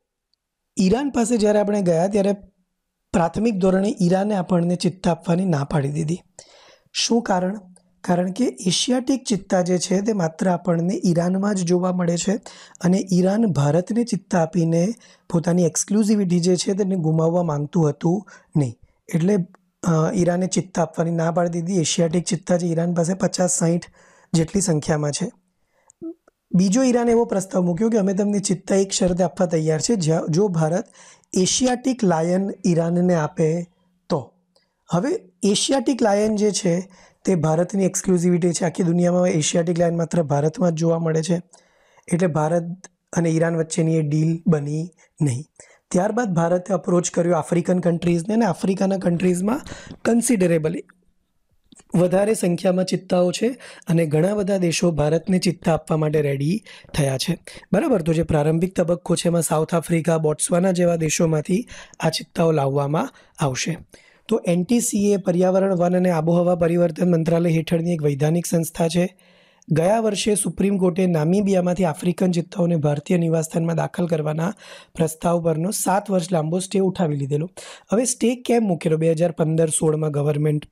ઈરાન પાસે જ્યારે આપણે ગયા ત્યારે પ્રાથમિક ધોરણે ઈરાને આપણને ચિત્તા આપવાની ના પાડી દીધી. શું કારણ? કારણ કે એશિયાટિક ચિત્તા જે છે તે માત્ર આપણને ઈરાનમાં જ જોવા મળે છે અને ઈરાન ભારતને ચિત્તા આપીને પોતાની એક્સક્લુઝિવિટી જે છે તેને ગુમાવવા માંગતું હતું નહીં. એટલે ઈરાને ચિત્તા આપવાની ના પાડી દીધી. એશિયાટિક ચિત્તા જે ઈરાન પાસે પચાસ સાહીઠ જેટલી સંખ્યામાં છે. બીજો ઈરાને એવો પ્રસ્તાવ મૂક્યો કે અમે તમને ચિત્તા એક શરતે આપવા તૈયાર છે. જો ભારત એશિયાટિક લાયન ઈરાનને આપે તો. હવે એશિયાટિક લાયન જે છે, તે ભારતની એક્સક્લુઝિવિટી છે. આખી દુનિયામાં એશિયાટિક લાયન માત્ર ભારતમાં જ જોવા મળે છે. એટલે ભારત અને ઈરાન વચ્ચેની એ ડીલ બની નહીં. ત્યારબાદ ભારતે અપ્રોચ કર્યો આફ્રિકન કન્ટ્રીઝને અને આફ્રિકાના કન્ટ્રીઝમાં કન્સિડરેબલી વધારે સંખ્યામાં ચિત્તાઓ છે અને ઘણા બધા દેશો ભારતને ચિત્તા આપવા માટે રેડી થયા છે. બરાબર? તો જે પ્રારંભિક તબક્કો છે એમાં સાઉથ આફ્રિકા બોટ્સવાના જેવા દેશોમાંથી આ ચિત્તાઓ લાવવામાં આવશે. તો એનટીસીએ પર્યાવરણ વન અને આબોહવા પરિવર્તન મંત્રાલય હેઠળની એક વૈધાનિક સંસ્થા છે. ગયા વર્ષે સુપ્રીમ કોર્ટે નામીબિયામાંથી આફ્રિકન ચિત્તાઓને ભારતીય નિવાસસ્થાનમાં દાખલ કરવાના પ્રસ્તાવ પરનો સાત વર્ષ લાંબો સ્ટે ઉઠાવી લીધેલો. હવે સ્ટે કેમ મૂકેલો? બે હજાર પંદર સોળમાં ગવર્મેન્ટ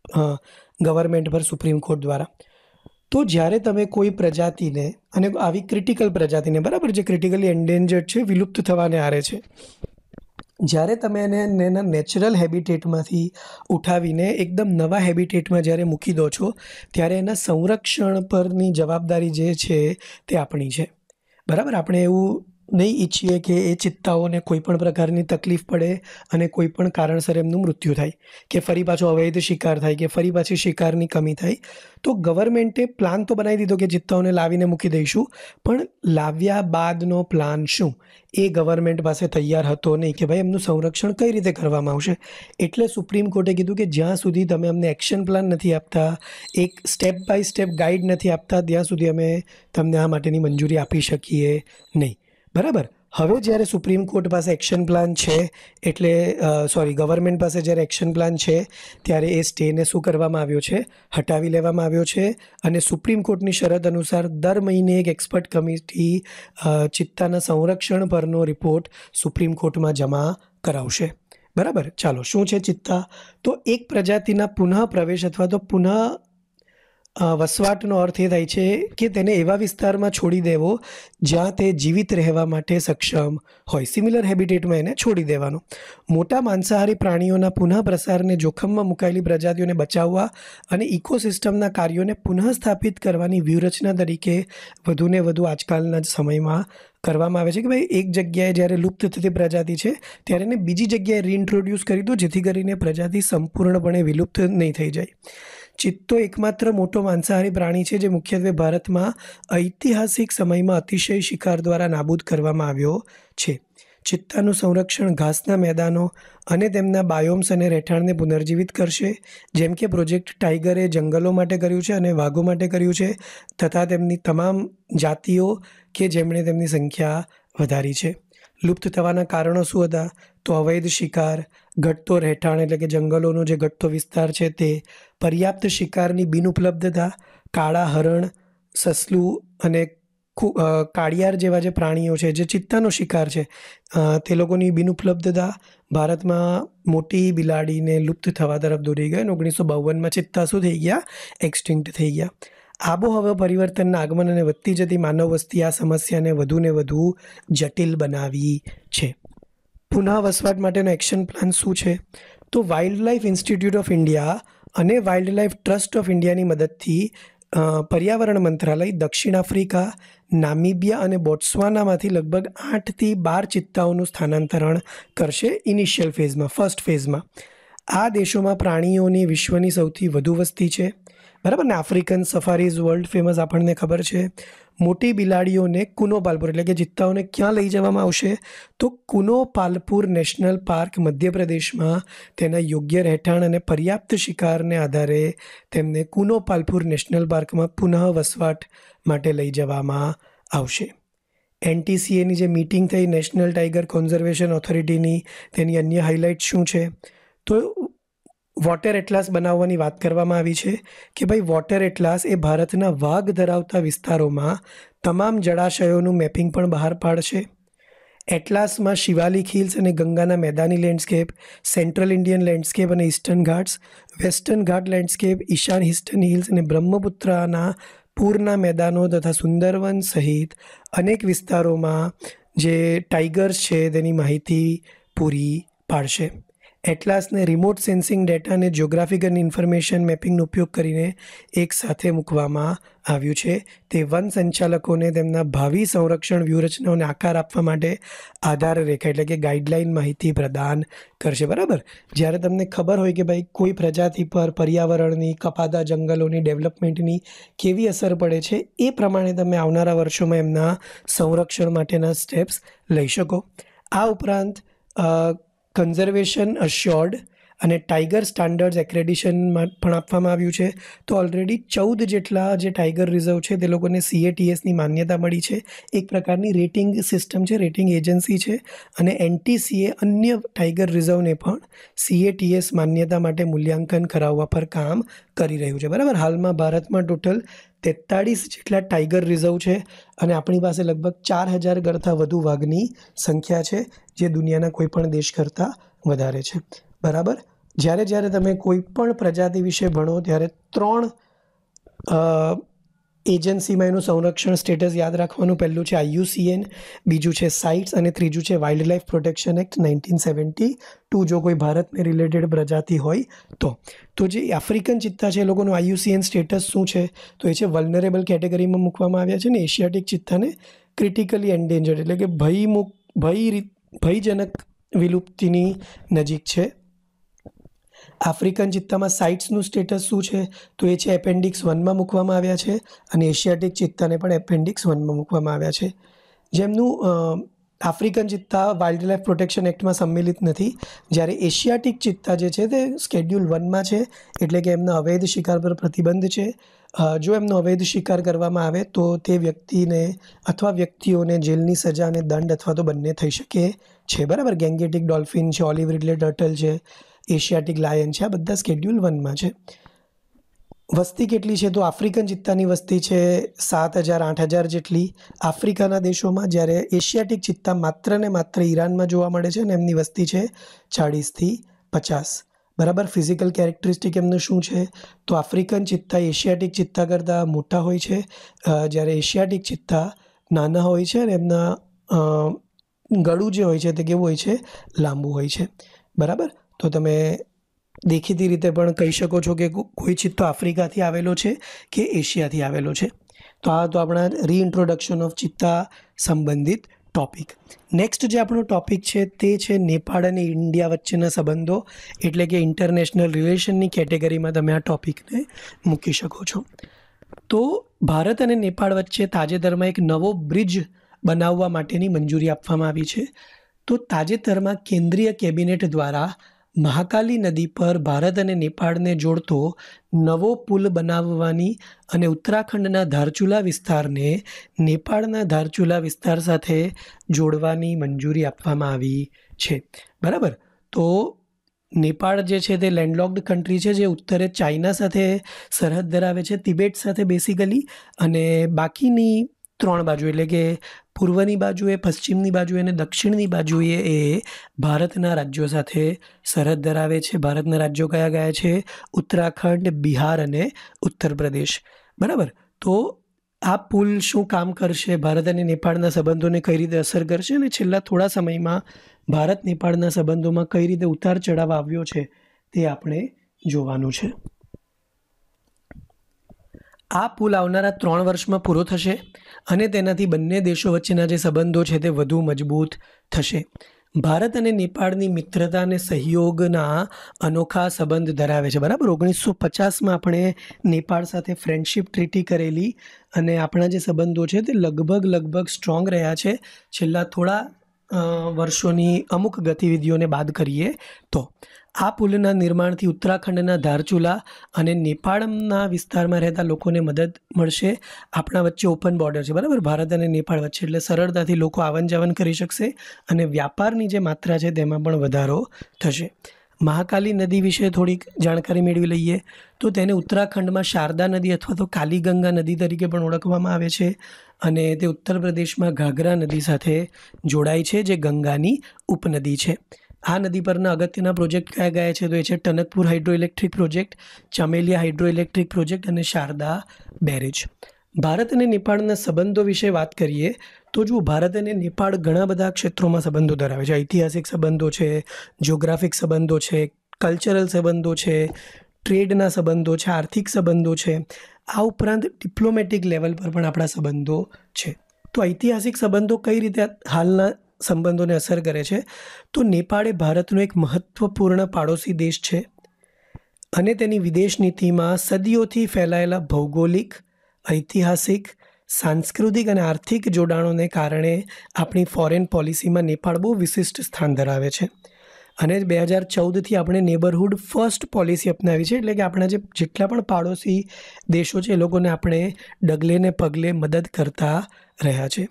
ગવર્મેન્ટ પર સુપ્રીમ કોર્ટ દ્વારા. તો જ્યારે તમે કોઈ પ્રજાતિને અને આવી ક્રિટિકલ પ્રજાતિને, બરાબર, જે ક્રિટિકલી એન્ડેન્જર્ડ છે, વિલુપ્ત થવાને આરે છે જ્યારે તમે એને એના નેચરલ હેબિટેટમાંથી ઉઠાવીને એકદમ નવા હેબિટેટમાં જ્યારે મૂકી દો છો, ત્યારે એના સંરક્ષણ પરની જવાબદારી જે છે તે આપણી છે. બરાબર? આપણે એવું નહીં ઈચ્છીએ કે એ ચિત્તાઓને કોઈ પણ પ્રકારની તકલીફ પડે અને કોઈ પણ કારણસર એમનું મૃત્યુ થાય કે ફરી પાછો અવૈધ શિકાર થાય કે ફરી પાછી શિકારની કમી થાય. તો ગવર્મેન્ટે પ્લાન તો બનાવી દીધો કે ચિત્તાઓને લાવીને મૂકી દઈશું, પણ લાવ્યા બાદનો પ્લાન શું? એ ગવર્મેન્ટ પાસે તૈયાર હતો નહીં કે ભાઈ એમનું સંરક્ષણ કઈ રીતે કરવામાં આવશે? એટલે સુપ્રીમ કોર્ટે કીધું કે જ્યાં સુધી તમે અમને એક્શન પ્લાન નથી આપતા, એક સ્ટેપ બાય સ્ટેપ ગાઈડ નથી આપતા, ત્યાં સુધી અમે તમને આ માટેની મંજૂરી આપી શકીએ નહીં. બરાબર. હવે જ્યારે સુપ્રીમ કોર્ટ પાસે એક્શન પ્લાન છે, એટલે સોરી ગવર્મેન્ટ પાસે જ્યારે એક્શન પ્લાન છે, ત્યારે એ સ્ટેને શું કરવામાં આવ્યો છે? હટાવી લેવામાં આવ્યો છે અને સુપ્રીમ કોર્ટની શરત અનુસાર દર મહિને એક એક્સપર્ટ કમિટી ચિત્તાના સંરક્ષણ પરનો રિપોર્ટ સુપ્રીમ કોર્ટમાં જમા કરાવશે. બરાબર? ચાલો, શું છે ચિત્તા? તો એક પ્રજાતિના પુનઃ પ્રવેશ અથવા તો પુનઃ વસવાટનો અર્થ એ થાય છે કે તેને એવા વિસ્તારમાં છોડી દેવો જ્યાં તે જીવિત રહેવા માટે સક્ષમ હોય. સિમિલર હેબિટેટમાં એને છોડી દેવાનો. મોટા માંસાહારી પ્રાણીઓના પુનઃ પ્રસારને જોખમમાં મુકાયેલી પ્રજાતિઓને બચાવવા અને ઇકોસિસ્ટમના કાર્યોને પુનઃસ્થાપિત કરવાની વ્યૂહરચના તરીકે વધુને વધુ આજકાલના સમયમાં કરવામાં આવે છે કે ભાઈ, એક જગ્યાએ જ્યારે લુપ્ત થતી પ્રજાતિ છે, ત્યારે એને બીજી જગ્યાએ રીઇન્ટ્રોડ્યુસ કરી દો, જેથી કરીને પ્રજાતિ સંપૂર્ણપણે વિલુપ્ત નહીં થઈ જાય. ચિત્તો એકમાત્ર મોટો માંસાહારી પ્રાણી છે જે મુખ્યત્વે ભારતમાં ઐતિહાસિક સમયમાં અતિશય શિકાર દ્વારા નાબૂદ કરવામાં આવ્યો છે. ચિત્તાનું સંરક્ષણ ઘાસના મેદાનો અને તેમના બાયોમ્સ અને રહેઠાણને પુનર્જીવિત કરશે, જેમ કે પ્રોજેક્ટ ટાઈગરે જંગલો માટે કર્યું છે અને વાઘો માટે કર્યું છે, તથા તેમની તમામ જાતિઓ કે જેમણે તેમની સંખ્યા વધારી છે. લુપ્ત થવાના કારણો શું હતા? તો અવૈધ શિકાર, ઘટતો રહેઠાણ એટલે કે જંગલોનો જે ઘટતો વિસ્તાર છે તે, પર્યાપ્ત શિકારની બિનઉપલબ્ધતા, કાળા હરણ, સસલું અને કાળિયાર જેવા જે પ્રાણીઓ છે, જે ચિત્તાનો શિકાર છે તે લોકોની બિનઉપલબ્ધતા ભારતમાં મોટી બિલાડીને લુપ્ત થવા તરફ દોરી ગઈ ઓગણીસો બાવનમાં ચિત્તા શું થઈ ગયા? એક્સટિંક્ટ થઈ ગયા. આબોહવા પરિવર્તનના આગમન અને વધતી જતી માનવ વસ્તી આ સમસ્યાને વધુને વધુ જટિલ બનાવી છે. પુનઃ વસવાટ માટેનો એક્શન પ્લાન શું છે? તો wild life institute of India અને વાઇલ્ડ લાઈફ ટ્રસ્ટ ઓફ ઇન્ડિયાની મદદથી પર્યાવરણ મંત્રાલય દક્ષિણ આફ્રિકા, નામિબિયા અને બોટ્સવાનામાંથી લગભગ આઠથી બાર ચિત્તાઓનું સ્થાનાંતરણ કરશે ઇનિશિયલ ફેઝમાં, ફર્સ્ટ ફેઝમાં. આ દેશોમાં પ્રાણીઓની વિશ્વની સૌથી વધુ વસ્તી છે. બરાબર ને આફ્રિકન સફારીઝ વર્લ્ડ ફેમસ આપણને ખબર છે. મોટી બિલાડીઓને કુનો પાલપુર, એટલે કે જિત્તાઓને ક્યાં લઈ જવામાં આવશે? તો કુનો પાલપુર નેશનલ પાર્ક મધ્યપ્રદેશમાં તેના યોગ્ય રહેઠાણ અને પર્યાપ્ત શિકારને આધારે તેમને કુનો પાલપુર નેશનલ પાર્કમાં પુનઃ વસવાટ માટે લઈ જવામાં આવશે. એનટીસીએની જે મિટિંગ થઈ, નેશનલ ટાઈગર કોન્ઝર્વેશન ઓથોરિટીની, તેની અન્ય હાઇલાઇટ શું છે? તો વોટર એટલાસ બનાવવાની વાત કરવામાં આવી છે કે ભાઈ વોટર એટલાસ એ ભારતના વાઘ ધરાવતા વિસ્તારોમાં તમામ જળાશયોનું મેપિંગ પણ બહાર પાડશે. એટલાસમાં શિવાલિક હિલ્સ અને ગંગાના મેદાની લેન્ડસ્કેપ, સેન્ટ્રલ ઇન્ડિયન લેન્ડસ્કેપ અને eastern Ghats, western Ghat landscape, ઈશાન હિસ્ટર્ન હિલ્સ અને બ્રહ્મપુત્રાના પૂરના મેદાનો તથા સુંદરવન સહિત અનેક વિસ્તારોમાં જે ટાઈગર્સ છે તેની માહિતી પૂરી પાડશે. એટલાસને રિમોટ સેન્સિંગ ડેટા અને જ્યોગ્રાફિકલ ઇન્ફોર્મેશન મેપિંગનો ઉપયોગ કરીને એક સાથે મૂકવામાં આવ્યું છે. તે વન સંચાલકોને તેમના ભાવિ સંરક્ષણ વ્યૂહરચનાઓને આકાર આપવા માટે આધાર રેખા એટલે કે ગાઈડલાઇન માહિતી પ્રદાન કરશે. બરાબર? જ્યારે તમને ખબર હોય કે ભાઈ કોઈ પ્રજાતિ પર પર્યાવરણની, કપાતા જંગલોની ડેવલપમેન્ટની કેવી અસર પડે છે, એ પ્રમાણે તમે આવનારા વર્ષોમાં એમના સંરક્ષણ માટેના સ્ટેપ્સ લઈ શકો. આ ઉપરાંત કન્ઝર્વેશન અશ્યોર્ડ અને ટાઈગર સ્ટાન્ડર્ડ્સ એક્રેડિશનમાં પણ આપવામાં આવ્યું છે. તો ઓલરેડી ચૌદ જેટલા જે ટાઈગર રિઝર્વ છે, તે લોકોને સીએટીએસની માન્યતા મળી છે. એક પ્રકારની રેટિંગ સિસ્ટમ છે રેટિંગ એજન્સી છે અને એનટીસીએ અન્ય ટાઈગર રિઝર્વને પણ સીએટીએસ માન્યતા માટે મૂલ્યાંકન કરાવવા પર કામ કરી રહ્યું છે. બરાબર? હાલમાં ભારતમાં ટોટલ તેતાળીસ જેટલા ટાઈગર રિઝર્વ છે અને આપણી પાસે લગભગ ચાર હજાર કરતાં વધુ વાઘની સંખ્યા છે, જે દુનિયાના કોઈપણ દેશ કરતાં વધારે છે. બરાબર? જ્યારે જ્યારે તમે કોઈ પણ પ્રજાતિ વિશે ભણો, ત્યારે ત્રણ એજન્સીમાં એનું સંરક્ષણ સ્ટેટસ યાદ રાખવાનું. પહેલું છે આઈયુસીએન બીજું છે સાઇટ્સ અને ત્રીજું છે wildlife protection act nineteen seventy two. જો કોઈ ભારતને રિલેટેડ પ્રજાતિ હોય તો. તો જે આફ્રિકન ચિત્તા છે એ લોકોનું આઈયુસીએન સ્ટેટસ શું છે? તો એ છે વલ્નરેબલ કેટેગરીમાં મૂકવામાં આવ્યા છે ને એશિયાટિક ચિત્તાને ક્રિટિકલી એન્ડેન્જર્ડ એટલે કે ભય મુક ભય ભયજનક વિલુપ્તિની નજીક છે. આફ્રિકન ચિત્તામાં સાઇટ્સનું સ્ટેટસ શું છે? તો એ છે એપેન્ડિક્સ વનમાં મૂકવામાં આવ્યા છે અને એશિયાટિક ચિત્તાને પણ એપેન્ડિક્સ વનમાં મૂકવામાં આવ્યા છે. જેમનું આફ્રિકન ચિત્તા વાઇલ્ડ લાઈફ પ્રોટેક્શન એક્ટમાં સંમિલિત નથી. જ્યારે એશિયાટિક ચિત્તા જે છે તે સ્કેડ્યુલ વનમાં છે, એટલે કે એમના અવૈધ શિકાર પર પ્રતિબંધ છે. જો એમનો અવૈધ શિકાર કરવામાં આવે, તો તે વ્યક્તિને અથવા વ્યક્તિઓને જેલની સજા અને દંડ અથવા તો બંને થઈ શકે છે. બરાબર? ગેંગેટિક ડોલ્ફિન છે, ઓલિવ રિડલે ટર્ટલ છે એશિયાટિક લાયન છે. આ બધા સ્કેડ્યુલ વનમાં છે. વસ્તી કેટલી છે? તો આફ્રિકન ચિત્તાની વસ્તી છે સાત હજાર, આઠ હજાર જેટલી. આફ્રિકાના દેશોમાં જ્યારે એશિયાટિક ચિત્તા માત્ર ને માત્ર ઈરાનમાં જોવા મળે છે અને એમની વસ્તી છે ચાળીસથી પચાસ. બરાબર? ફિઝિકલ કેરેક્ટરિસ્ટિક એમનું શું છે? તો આફ્રિકન ચિત્તા એશિયાટિક ચિત્તા કરતાં મોટા હોય છે. જ્યારે એશિયાટિક ચિત્તા નાના હોય છે અને એમના ગળું જે હોય છે તે કેવું હોય છે? લાંબુ હોય છે. બરાબર? તો તમે દેખીતી રીતે પણ કહી શકો છો કે કોઈ ચિત્તો આફ્રિકાથી આવેલો છે કે એશિયાથી આવેલો છે? તો આ તો આપણા રીઇન્ટ્રોડક્શન ઓફ ચિત્તા સંબંધિત ટોપિક નેક્સ્ટ જે આપણો ટોપિક છે તે છે નેપાળ અને ઇન્ડિયા વચ્ચેના સંબંધો, એટલે કે ઇન્ટરનેશનલ રિલેશનની કેટેગરીમાં તમે આ ટોપિકને મૂકી શકો છો. તો ભારત અને નેપાળ વચ્ચે તાજેતરમાં એક નવો બ્રિજ બનાવવા માટેની મંજૂરી આપવામાં આવી છે. તો તાજેતરમાં કેન્દ્રીય કેબિનેટ દ્વારા મહાકાલી નદી પર ભારત અને નેપાળને જોડતો નવો પુલ બનાવવાની અને ઉત્તરાખંડના ધારચુલા વિસ્તારને નેપાળના ધારચુલા વિસ્તાર સાથે જોડવાની મંજૂરી આપવામાં આવી છે. બરાબર? તો નેપાળ જે છે તે લેન્ડલોક્ડ કન્ટ્રી છે, જે ઉત્તરે ચાઇના સાથે સરહદ ધરાવે છે, તિબેટ સાથે બેસિકલી અને બાકીની ત્રણ બાજુ એટલે કે પૂર્વની બાજુએ, પશ્ચિમની બાજુએ અને દક્ષિણની બાજુએ એ ભારતના રાજ્યો સાથે સરહદ ધરાવે છે. ભારતના રાજ્યો કયા ગયા છે? ઉત્તરાખંડ, બિહાર અને ઉત્તર પ્રદેશ બરાબર? તો આ પુલ શું કામ કરશે? ભારત અને નેપાળના સંબંધોને કઈ રીતે અસર કરશે? અને છેલ્લા થોડા સમયમાં ભારત નેપાળના સંબંધોમાં કઈ રીતે ઉતાર ચઢાવ આવ્યો છે તે આપણે જોવાનું છે. આ પુલ આવનારા ત્રણ વર્ષમાં પૂરો થશે. અને તેનાથી બંને દેશો વચ્ચેના જે સંબંધો છે તે વધુ મજબૂત થશે. ભારત અને નેપાળની મિત્રતા અને સહયોગના અનોખા સંબંધ ધરાવે છે. બરાબર? ઓગણીસો પચાસમાં આપણે નેપાળ સાથે ફ્રેન્ડશિપ ટ્રીટી કરેલી અને આપણા જે સંબંધો છે તે લગભગ લગભગ સ્ટ્રોંગ રહ્યા છે. છેલ્લા થોડા વર્ષોની અમુક ગતિવિધિઓને બાદ કરીએ તો. આ પુલના નિર્માણથી ઉત્તરાખંડના ધારચુલા અને નેપાળના વિસ્તારમાં રહેતા લોકોને મદદ મળશે. આપણા વચ્ચે ઓપન બોર્ડર છે, બરાબર? ભારત અને નેપાળ વચ્ચે. એટલે સરળતાથી લોકો આવન જાવન કરી શકશે અને વ્યાપારની જે માત્રા છે, તેમાં પણ વધારો થશે. મહાકાલી નદી વિશે થોડીક જાણકારી મેળવી લઈએ. તો તેને ઉત્તરાખંડમાં શારદા નદી અથવા તો કાલીગંગા નદી તરીકે પણ ઓળખવામાં આવે છે અને તે ઉત્તર પ્રદેશમાં ઘાઘરા નદી સાથે જોડાય છે, જે ગંગાની ઉપનદી છે. આ નદી પરના અગત્યના પ્રોજેક્ટ કયા ગયા છે? તો એ છે Tanakpur hydro electric project Chameliya hydro electric project અને શારદા બેરેજ. ભારત અને નેપાળના સંબંધો વિશે વાત કરીએ, તો જુઓ, ભારત અને નેપાળ ઘણા બધા ક્ષેત્રોમાં સંબંધો ધરાવે છે. ઐતિહાસિક સંબંધો છે જિયોગ્રાફિક સંબંધો છે કલ્ચરલ સંબંધો છે ટ્રેડના સંબંધો છે, આર્થિક સંબંધો છે. આ ઉપરાંત ડિપ્લોમેટિક લેવલ પર પણ આપણા સંબંધો છે. તો ઐતિહાસિક સંબંધો કઈ રીતે હાલના સંબંધોને અસર કરે છે, તો નેપાળ ભારતનો એક મહત્ત્વપૂર્ણ પાડોશી દેશ છે. અને તેની વિદેશ નીતિમાં સદીઓથી ફેલાયેલા ભૌગોલિક, ઐતિહાસિક, સાંસ્કૃતિક અને આર્થિક જોડાણોને કારણે આપણી ફોરેન પોલિસીમાં નેપાળ બહુ વિશિષ્ટ સ્થાન ધરાવે છે. અને બે હજાર ચૌદથી આપણે નેબરહુડ ફર્સ્ટ પોલિસી અપનાવી છે, એટલે કે આપણા જે જેટલા પણ પાડોશી દેશો છે એ લોકોને આપણે ડગલે ને પગલે મદદ કરતા રહ્યા છે.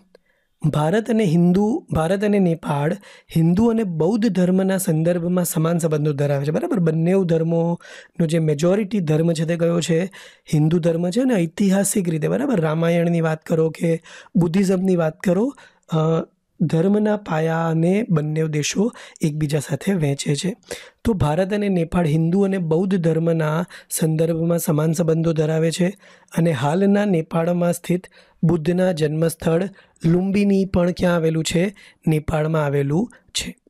ભારત અને હિન્દુ, ભારત અને નેપાળ, હિન્દુ અને બૌદ્ધ ધર્મના સંદર્ભમાં સમાન સંબંધો ધરાવે છે. બરાબર? બંને ધર્મોનો જે મેજોરિટી ધર્મ છે તે કયો છે? હિન્દુ ધર્મ છે અને ઐતિહાસિક રીતે. બરાબર? રામાયણની વાત કરો કે બુદ્ધિઝમની વાત કરો ધર્મના પાયાને બંને દેશો એકબીજા સાથે વહેંચે છે. તો ભારત અને નેપાળ હિન્દુ અને બૌદ્ધ ધર્મના સંદર્ભમાં સમાન સંબંધો ધરાવે છે અને હાલના નેપાળમાં સ્થિત બુદ્ધના જન્મસ્થળ લુંબિની પણ ક્યાં આવેલું છે? નેપાળમાં આવેલું છે.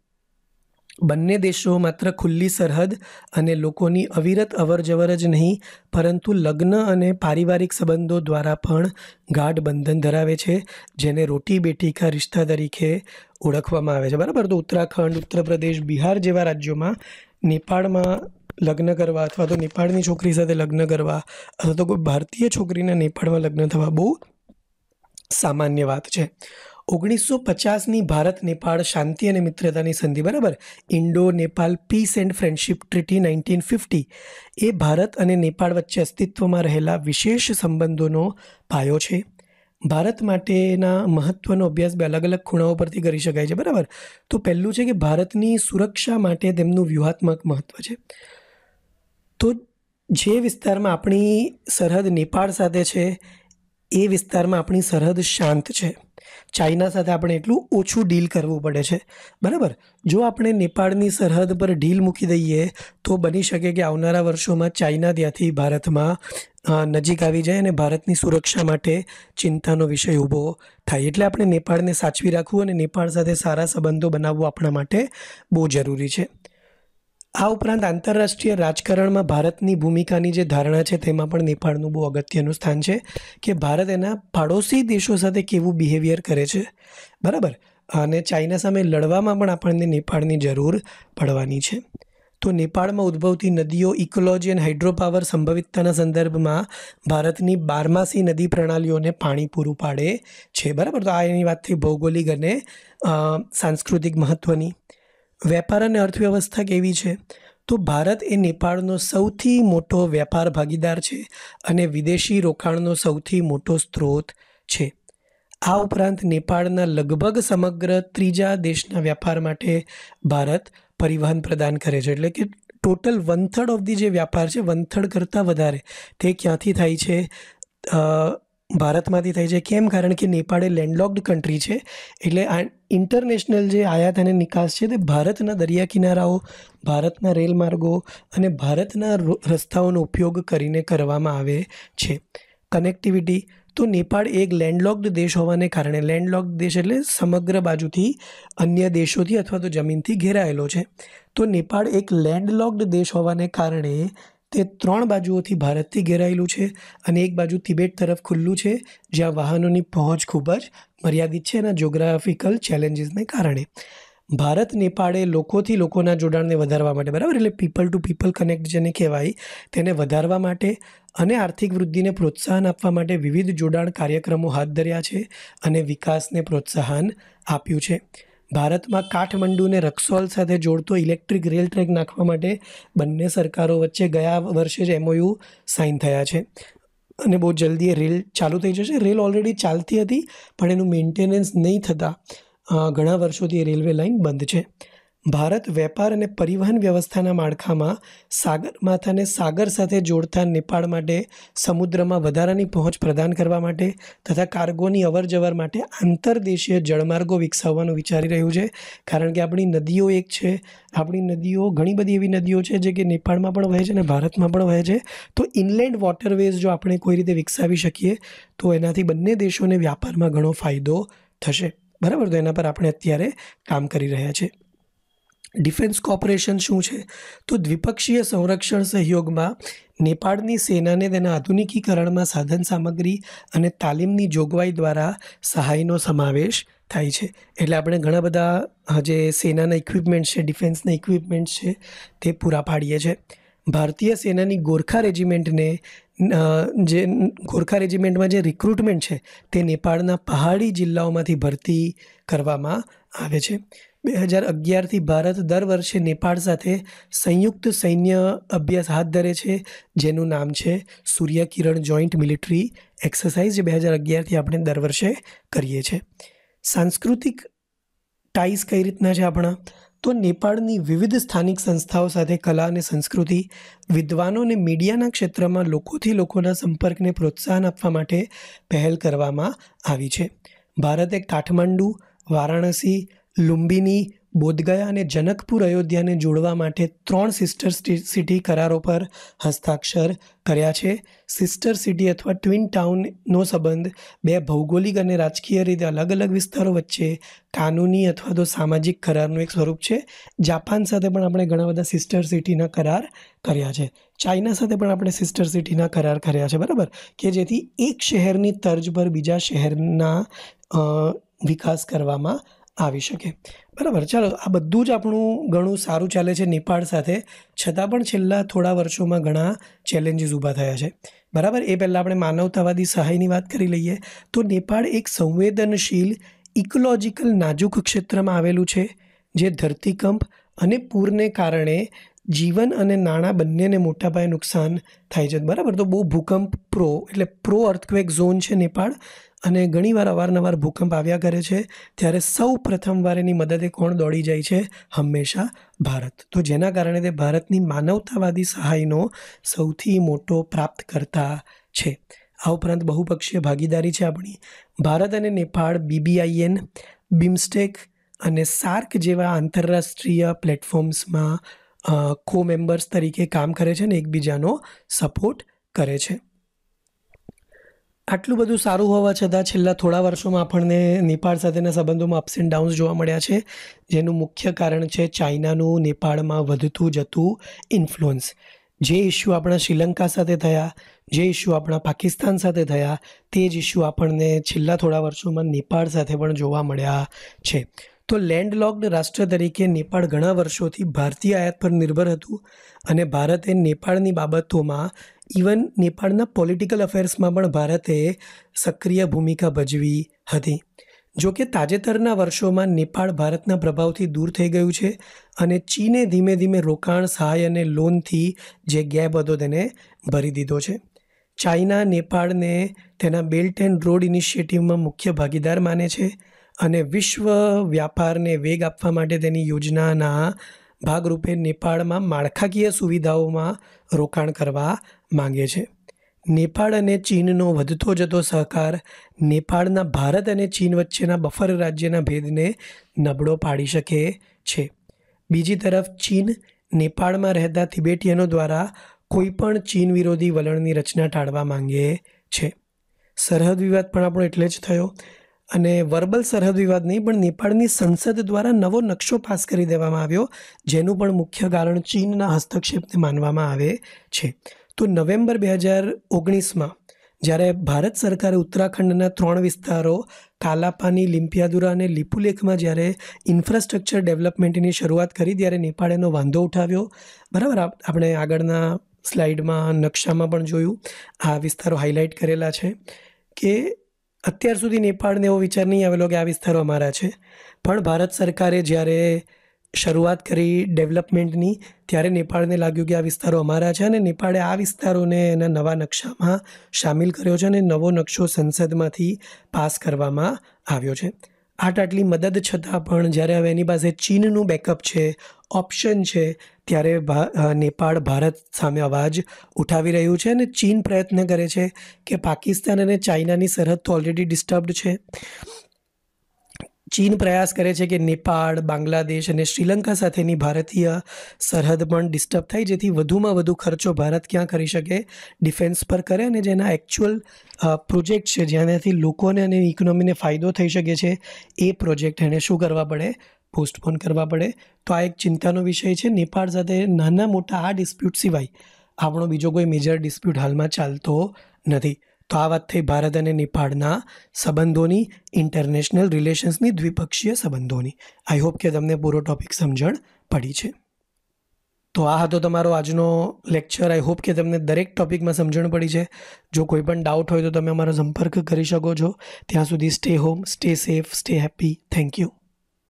બંને દેશો માત્ર ખુલ્લી સરહદ અને લોકોની અવિરત અવરજવર જ નહીં, પરંતુ લગ્ન અને પારિવારિક સંબંધો દ્વારા પણ ગાઢ બંધન ધરાવે છે, જેને રોટી બેટી કા રિશ્તા તરીકે ઓળખવામાં આવે છે. બરાબર? તો ઉત્તરાખંડ ઉત્તર પ્રદેશ બિહાર જેવા રાજ્યોમાં નેપાળમાં લગ્ન કરવા અથવા તો નેપાળની છોકરી સાથે લગ્ન કરવા અથવા તો કોઈ ભારતીય છોકરીના નેપાળમાં લગ્ન થવા બહુ સામાન્ય વાત છે. ઓગણીસો પચાસની ભારત, નેપાળ શાંતિ અને મિત્રતાની સંધિ, બરાબર? Indo Nepal peace and friendship treaty nineteen fifty. એ ભારત અને નેપાળ વચ્ચે અસ્તિત્વમાં રહેલા વિશેષ સંબંધોનો પાયો છે. ભારત માટેના મહત્ત્વનો અભ્યાસ બે અલગ અલગ ખૂણાઓ પરથી કરી શકાય છે, બરાબર? તો પહેલું છે કે ભારતની સુરક્ષા માટે તેમનું વ્યૂહાત્મક મહત્ત્વ છે. તો જે વિસ્તારમાં આપણી સરહદ નેપાળ સાથે છે, એ વિસ્તારમાં આપણી સરહદ શાંત છે. ચાઇના સાથે આપણે એટલું ઓછું ડીલ કરવું પડે છે. બરાબર? જો આપણે નેપાળની સરહદ પર ઢીલ મૂકી દઈએ, તો બની શકે કે આવનારા વર્ષોમાં ચાઇના ત્યાંથી ભારતમાં નજીક આવી જાય અને ભારતની સુરક્ષા માટે ચિંતાનો વિષય ઊભો થાય. એટલે આપણે નેપાળને સાચવી રાખવું અને નેપાળ સાથે સારા સંબંધો બનાવવું આપણા માટે બહુ જરૂરી છે. આ ઉપરાંત આંતરરાષ્ટ્રીય રાજકારણમાં ભારતની ભૂમિકાની જે ધારણા છે, તેમાં પણ નેપાળનું બહુ અગત્યનું સ્થાન છે કે ભારત એના પાડોશી દેશો સાથે કેવું બિહેવિયર કરે છે. બરાબર? અને ચાઇના સામે લડવામાં પણ આપણને નેપાળની જરૂર પડવાની છે. તો નેપાળમાં ઉદ્ભવતી નદીઓ ઇકોલોજી અને હાઇડ્રોપાવર સંભવિતતાના સંદર્ભમાં ભારતની બારમાસી નદી પ્રણાલીઓને પાણી પૂરું પાડે છે. બરાબર? તો આ એની વાત થઈ ભૌગોલિક અને સાંસ્કૃતિક મહત્ત્વની વેપાર અને અર્થવ્યવસ્થા કેવી છે? તો ભારત એ નેપાળનો સૌથી મોટો વેપાર ભાગીદાર છે અને વિદેશી રોકાણનો સૌથી મોટો સ્ત્રોત છે. આ ઉપરાંત નેપાળના લગભગ સમગ્ર ત્રીજા દેશના વ્યાપાર માટે ભારત પરિવહન પ્રદાન કરે છે. એટલે કે total one third of the જે વ્યાપાર છે, વન થર્ડ કરતાં વધારે તે ક્યાંથી થાય છે? ભારતમાંથી થઈ છે. કેમ? કારણ કે નેપાળ એ લેન્ડલોક્ડ કન્ટ્રી છે. એટલે આ ઇન્ટરનેશનલ જે આયાત અને નિકાસ છે તે ભારતના દરિયા કિનારાઓ ભારતના રેલ માર્ગો અને ભારતના રસ્તાઓનો ઉપયોગ કરીને કરવામાં આવે છે. કનેક્ટિવિટી તો નેપાળ એક લેન્ડલોક્ડ દેશ હોવાને કારણે લેન્ડલોક્ડ દેશ એટલે સમગ્ર બાજુથી અન્ય દેશોથી અથવા તો જમીનથી ઘેરાયેલો છે. તો નેપાળ એક લેન્ડલોક્ડ દેશ હોવાને કારણે તે ત્રણ બાજુઓથી ભારતથી ઘેરાયેલું છે અને એક બાજુ તિબેટ તરફ ખુલ્લું છે, જ્યાં વાહનોની પહોંચ ખૂબ જ મર્યાદિત છે એના જોગ્રાફિકલ ચેલેન્જીસને કારણે. ભારત, નેપાળે લોકોથી લોકોના જોડાણને વધારવા માટે, બરાબર? એટલે પીપલ ટુ પીપલ કનેક્ટ જેને કહેવાય, તેને વધારવા માટે અને આર્થિક વૃદ્ધિને પ્રોત્સાહન આપવા માટે વિવિધ જોડાણ કાર્યક્રમો હાથ ધર્યા છે અને વિકાસને પ્રોત્સાહન આપ્યું છે. ભારતમાં કાઠમંડુને રક્સોલ સાથે જોડતો ઇલેક્ટ્રિક રેલ ટ્રેક નાખવા માટે બંને સરકારો વચ્ચે ગયા વર્ષે જ એમઓયુ સાઇન થયા છે. અને બહુ જલ્દી એ રેલ ચાલુ થઈ જશે. રેલ ઓલરેડી ચાલતી હતી, પણ એનું મેન્ટેનન્સ નહીં થતાં ઘણા વર્ષોથી એ રેલવે લાઇન બંધ છે. ભારત વેપાર અને પરિવહન વ્યવસ્થાના માળખામાં સાગર માથાને સાગર સાથે જોડતા નેપાળ માટે, સમુદ્રમાં વધારાની પહોંચ પ્રદાન કરવા માટે તથા કાર્ગોની અવરજવર માટે આંતરદેશીય જળમાર્ગો વિકસાવવાનું વિચારી રહ્યું છે. કારણ કે આપણી નદીઓ એક છે. આપણી નદીઓ ઘણી બધી એવી નદીઓ છે જે કે નેપાળમાં પણ વહે છે અને ભારતમાં પણ વહે છે. તો ઇનલેન્ડ વોટરવેઝ જો આપણે કોઈ રીતે વિકસાવી શકીએ, તો એનાથી બંને દેશોને વ્યાપારમાં ઘણો ફાયદો થશે. બરાબર? તો એના પર આપણે અત્યારે કામ કરી રહ્યા છીએ ડિફેન્સ કોર્પોરેશન શું છે? તો દ્વિપક્ષીય સંરક્ષણ સહયોગમાં નેપાળની સેનાને તેના આધુનિકીકરણમાં સાધન સામગ્રી અને તાલીમની જોગવાઈ દ્વારા સહાયનો સમાવેશ થાય છે. એટલે આપણે ઘણા બધા જે સેનાના ઇક્વિપમેન્ટ છે ડિફેન્સના ઇક્વિપમેન્ટ છે, તે પૂરા પાડીએ છીએ ભારતીય સેનાની ગોરખા રેજિમેન્ટને જે ગોરખા રેજિમેન્ટમાં જે રિક્રુટમેન્ટ છે, તે નેપાળના પહાડી જિલ્લાઓમાંથી ભરતી કરવામાં આવે છે. બે હજાર અગિયારથી ભારત દર વર્ષે નેપાળ સાથે સંયુક્ત સૈન્ય અભ્યાસ હાથ ધરે છે, જેનું નામ છે સૂર્યકિરણ જોઈન્ટ મિલિટરી એક્સરસાઇઝ જે બે હજાર અગિયારથી આપણે દર વર્ષે કરીએ છીએ. સાંસ્કૃતિક ટાઈસ કઈ રીતના છે આપણા? તો નેપાળની વિવિધ સ્થાનિક સંસ્થાઓ સાથે કલા અને સંસ્કૃતિ, વિદ્વાનો અને મીડિયાના ક્ષેત્રમાં લોકોથી લોકોના સંપર્કને પ્રોત્સાહન આપવા માટે પહેલ કરવામાં આવી છે. ભારતે કાઠમંડુ, વારાણસી લુંબિની, બોધગયા અને જનકપુર અયોધ્યાને જોડવા માટે ત્રણ સિસ્ટર સિટી કરારો પર હસ્તાક્ષર કર્યા છે. સિસ્ટર સિટી અથવા ટ્વિન ટાઉનનો સંબંધ બે ભૌગોલિક અને રાજકીય રીતે અલગ અલગ વિસ્તારો વચ્ચે કાનૂની અથવા તો સામાજિક કરારનું એક સ્વરૂપ છે. જાપાન સાથે પણ આપણે ઘણા બધા સિસ્ટર સિટીના કરાર કર્યા છે. ચાઇના સાથે પણ આપણે સિસ્ટર સિટીના કરાર કર્યા છે, બરાબર? કે જેથી એક શહેરની તર્જ પર બીજા શહેરના વિકાસ કરવામાં આવી શકે. બરાબર, ચાલો, આ બધું જ આપણું ઘણું સારું ચાલે છે નેપાળ સાથે. છતાં પણ છેલ્લા થોડા વર્ષોમાં ઘણા ચેલેન્જીસ ઊભા થયા છે. બરાબર, એ પહેલાં આપણે માનવતાવાદી સહાયની વાત કરી લઈએ. તો નેપાળ એક સંવેદનશીલ ઇકોલોજીકલ નાજુક ક્ષેત્રમાં આવેલું છે, જે ધરતીકંપ અને પૂરને કારણે જીવન અને નાણાં બંનેને મોટા પાયે નુકસાન થાય છે. બરાબર, તો બહુ ભૂકંપ પ્રો એટલે પ્રો અર્થક્વેક ઝોન છે નેપાળ. અને ઘણીવાર અવારનવાર ભૂકંપ આવ્યા કરે છે, ત્યારે સૌ પ્રથમવાર એની મદદે કોણ દોડી જાય છે? હંમેશા ભારત. તો જેના કારણે તે ભારતની માનવતાવાદી સહાયનો સૌથી મોટો પ્રાપ્તકર્તા છે. આ ઉપરાંત બહુપક્ષીય ભાગીદારી છે આપણી. ભારત અને નેપાળ, બીબીઆઈએન, બિમસ્ટેક અને સાર્ક જેવા આંતરરાષ્ટ્રીય પ્લેટફોર્મ્સમાં કો મેમ્બર્સ તરીકે કામ કરે છે અને એકબીજાનો સપોર્ટ કરે છે. આટલું બધું સારું હોવા છતાં છેલ્લા થોડા વર્ષોમાં આપણને નેપાળ સાથેના સંબંધોમાં અપ્સ એન્ડ ડાઉન્સ જોવા મળ્યા છે. જેનું મુખ્ય કારણ છે ચાઇનાનું નેપાળમાં વધતું જતું ઇન્ફ્લુઅન્સ જે ઇસ્યુ આપણા શ્રીલંકા સાથે થયા, જે ઇસ્યુ આપણા પાકિસ્તાન સાથે થયા, તે જ ઇસ્યુ આપણને છેલ્લા થોડા વર્ષોમાં નેપાળ સાથે પણ જોવા મળ્યા છે. તો લેન્ડલોક્ડ રાષ્ટ્ર તરીકે નેપાળ ઘણા વર્ષોથી ભારતીય આયાત પર નિર્ભર હતું અને ભારતે નેપાળની બાબતોમાં ઇવન નેપાળના પોલિટિકલ અફેર્સમાં પણ ભારતે સક્રિય ભૂમિકા ભજવી હતી. જો કે તાજેતરના વર્ષોમાં નેપાળ ભારતના પ્રભાવથી દૂર થઈ ગયું છે અને ચીને ધીમે ધીમે રોકાણ, સહાય અને લોનથી જે ગેપ હતો તેને ભરી દીધો છે. ચાઇના, નેપાળને તેના બેલ્ટ એન્ડ રોડ ઇનિશિયેટિવમાં મુખ્ય ભાગીદાર માને છે. અને વિશ્વ વ્યાપારને વેગ આપવા માટે તેની યોજનાના ભાગરૂપે નેપાળમાં માળખાકીય સુવિધાઓમાં રોકાણ કરવા માંગે છે. નેપાળ અને ચીનનો વધતો જતો સહકાર નેપાળના ભારત અને ચીન વચ્ચેના બફર રાજ્યના ભેદને નબળો પાડી શકે છે. બીજી તરફ, ચીન નેપાળમાં રહેતા તિબેટીયનો દ્વારા કોઈપણ ચીન વિરોધી વલણની રચના ટાળવા માંગે છે. સરહદ વિવાદ પણ આપણો એટલે જ થયો. અને વર્બલ સરહદ વિવાદ નહીં, પણ નેપાળની સંસદ દ્વારા નવો નકશો પાસ કરી દેવામાં આવ્યો, જેનું પણ મુખ્ય કારણ ચીનના હસ્તક્ષેપને માનવામાં આવે છે. તો નવેમ્બર બે હજાર ઓગણીસમાં, જ્યારે ભારત સરકારે ઉત્તરાખંડના ત્રણ વિસ્તારો, કાલાપાની, લિમ્પિયાદુરા અને લિપુલેખમાં જ્યારે ઇન્ફ્રાસ્ટ્રક્ચર ડેવલપમેન્ટની શરૂઆત કરી, ત્યારે નેપાળનો વાંધો ઉઠાવ્યો. બરાબર આપણે આગળના સ્લાઇડમાં, નકશામાં પણ જોયું. આ વિસ્તારો હાઇલાઇટ કરેલા છે કે અત્યાર સુધી નેપાળને એવો વિચાર નહીં આવેલો કે આ વિસ્તારો અમારા છે. પણ ભારત સરકારે જ્યારે શરૂઆત કરી ડેવલપમેન્ટની, ત્યારે નેપાળને લાગ્યું કે આ વિસ્તારો અમારા છે અને નેપાળે આ વિસ્તારોને એના નવા નકશામાં સામેલ કર્યો છે અને નવો નકશો સંસદમાંથી પાસ કરવામાં આવ્યો છે. આટ આટલી મદદ છતાં પણ જ્યારે હવે એની પાસે ચીનનું બેકઅપ છે, ઓપ્શન છે ત્યારે નેપાળ, ભારત સામે અવાજ ઉઠાવી રહ્યું છે અને ચીન પ્રયત્ન કરે છે કે પાકિસ્તાન અને ચાઇનાની સરહદ તો ઓલરેડી ડિસ્ટર્બડ છે. ચીન પ્રયાસ કરે છે કે નેપાળ, બાંગ્લાદેશ અને શ્રીલંકા સાથેની ભારતીય સરહદ પણ ડિસ્ટર્બ થાય, જેથી વધુમાં વધુ ખર્ચો ભારત ક્યાં કરી શકે? ડિફેન્સ પર કરે અને જેના એકચ્યુઅલ પ્રોજેક્ટ છે, જેનાથી લોકોને અને ઇકોનોમીને ફાયદો થઈ શકે છે, એ પ્રોજેક્ટ એણે શું કરવા પડે? પોસ્ટપોન કરવા પડે. તો આ એક ચિંતાનો વિષય છે. નેપાળ સાથે નાના મોટા આ ડિસ્પ્યુટ સિવાય આપણો બીજો કોઈ મેજર ડિસ્પ્યુટ હાલમાં ચાલતો નથી. તો આ વાત થઈ ભારત અને નેપાળના સંબંધોની ઇન્ટરનેશનલ રિલેશન્સની દ્વિપક્ષીય સંબંધોની. આઈ હોપ કે તમને પૂરો ટોપિક સમજણ પડી છે. તો આ હતો તમારો આજનો લેક્ચર આઈ હોપ કે તમને દરેક ટૉપિકમાં સમજણ પડી છે. જો કોઈ પણ ડાઉટ હોય તો તમે અમારો સંપર્ક કરી શકો છો. ત્યાં સુધી stay home stay safe stay happy thank you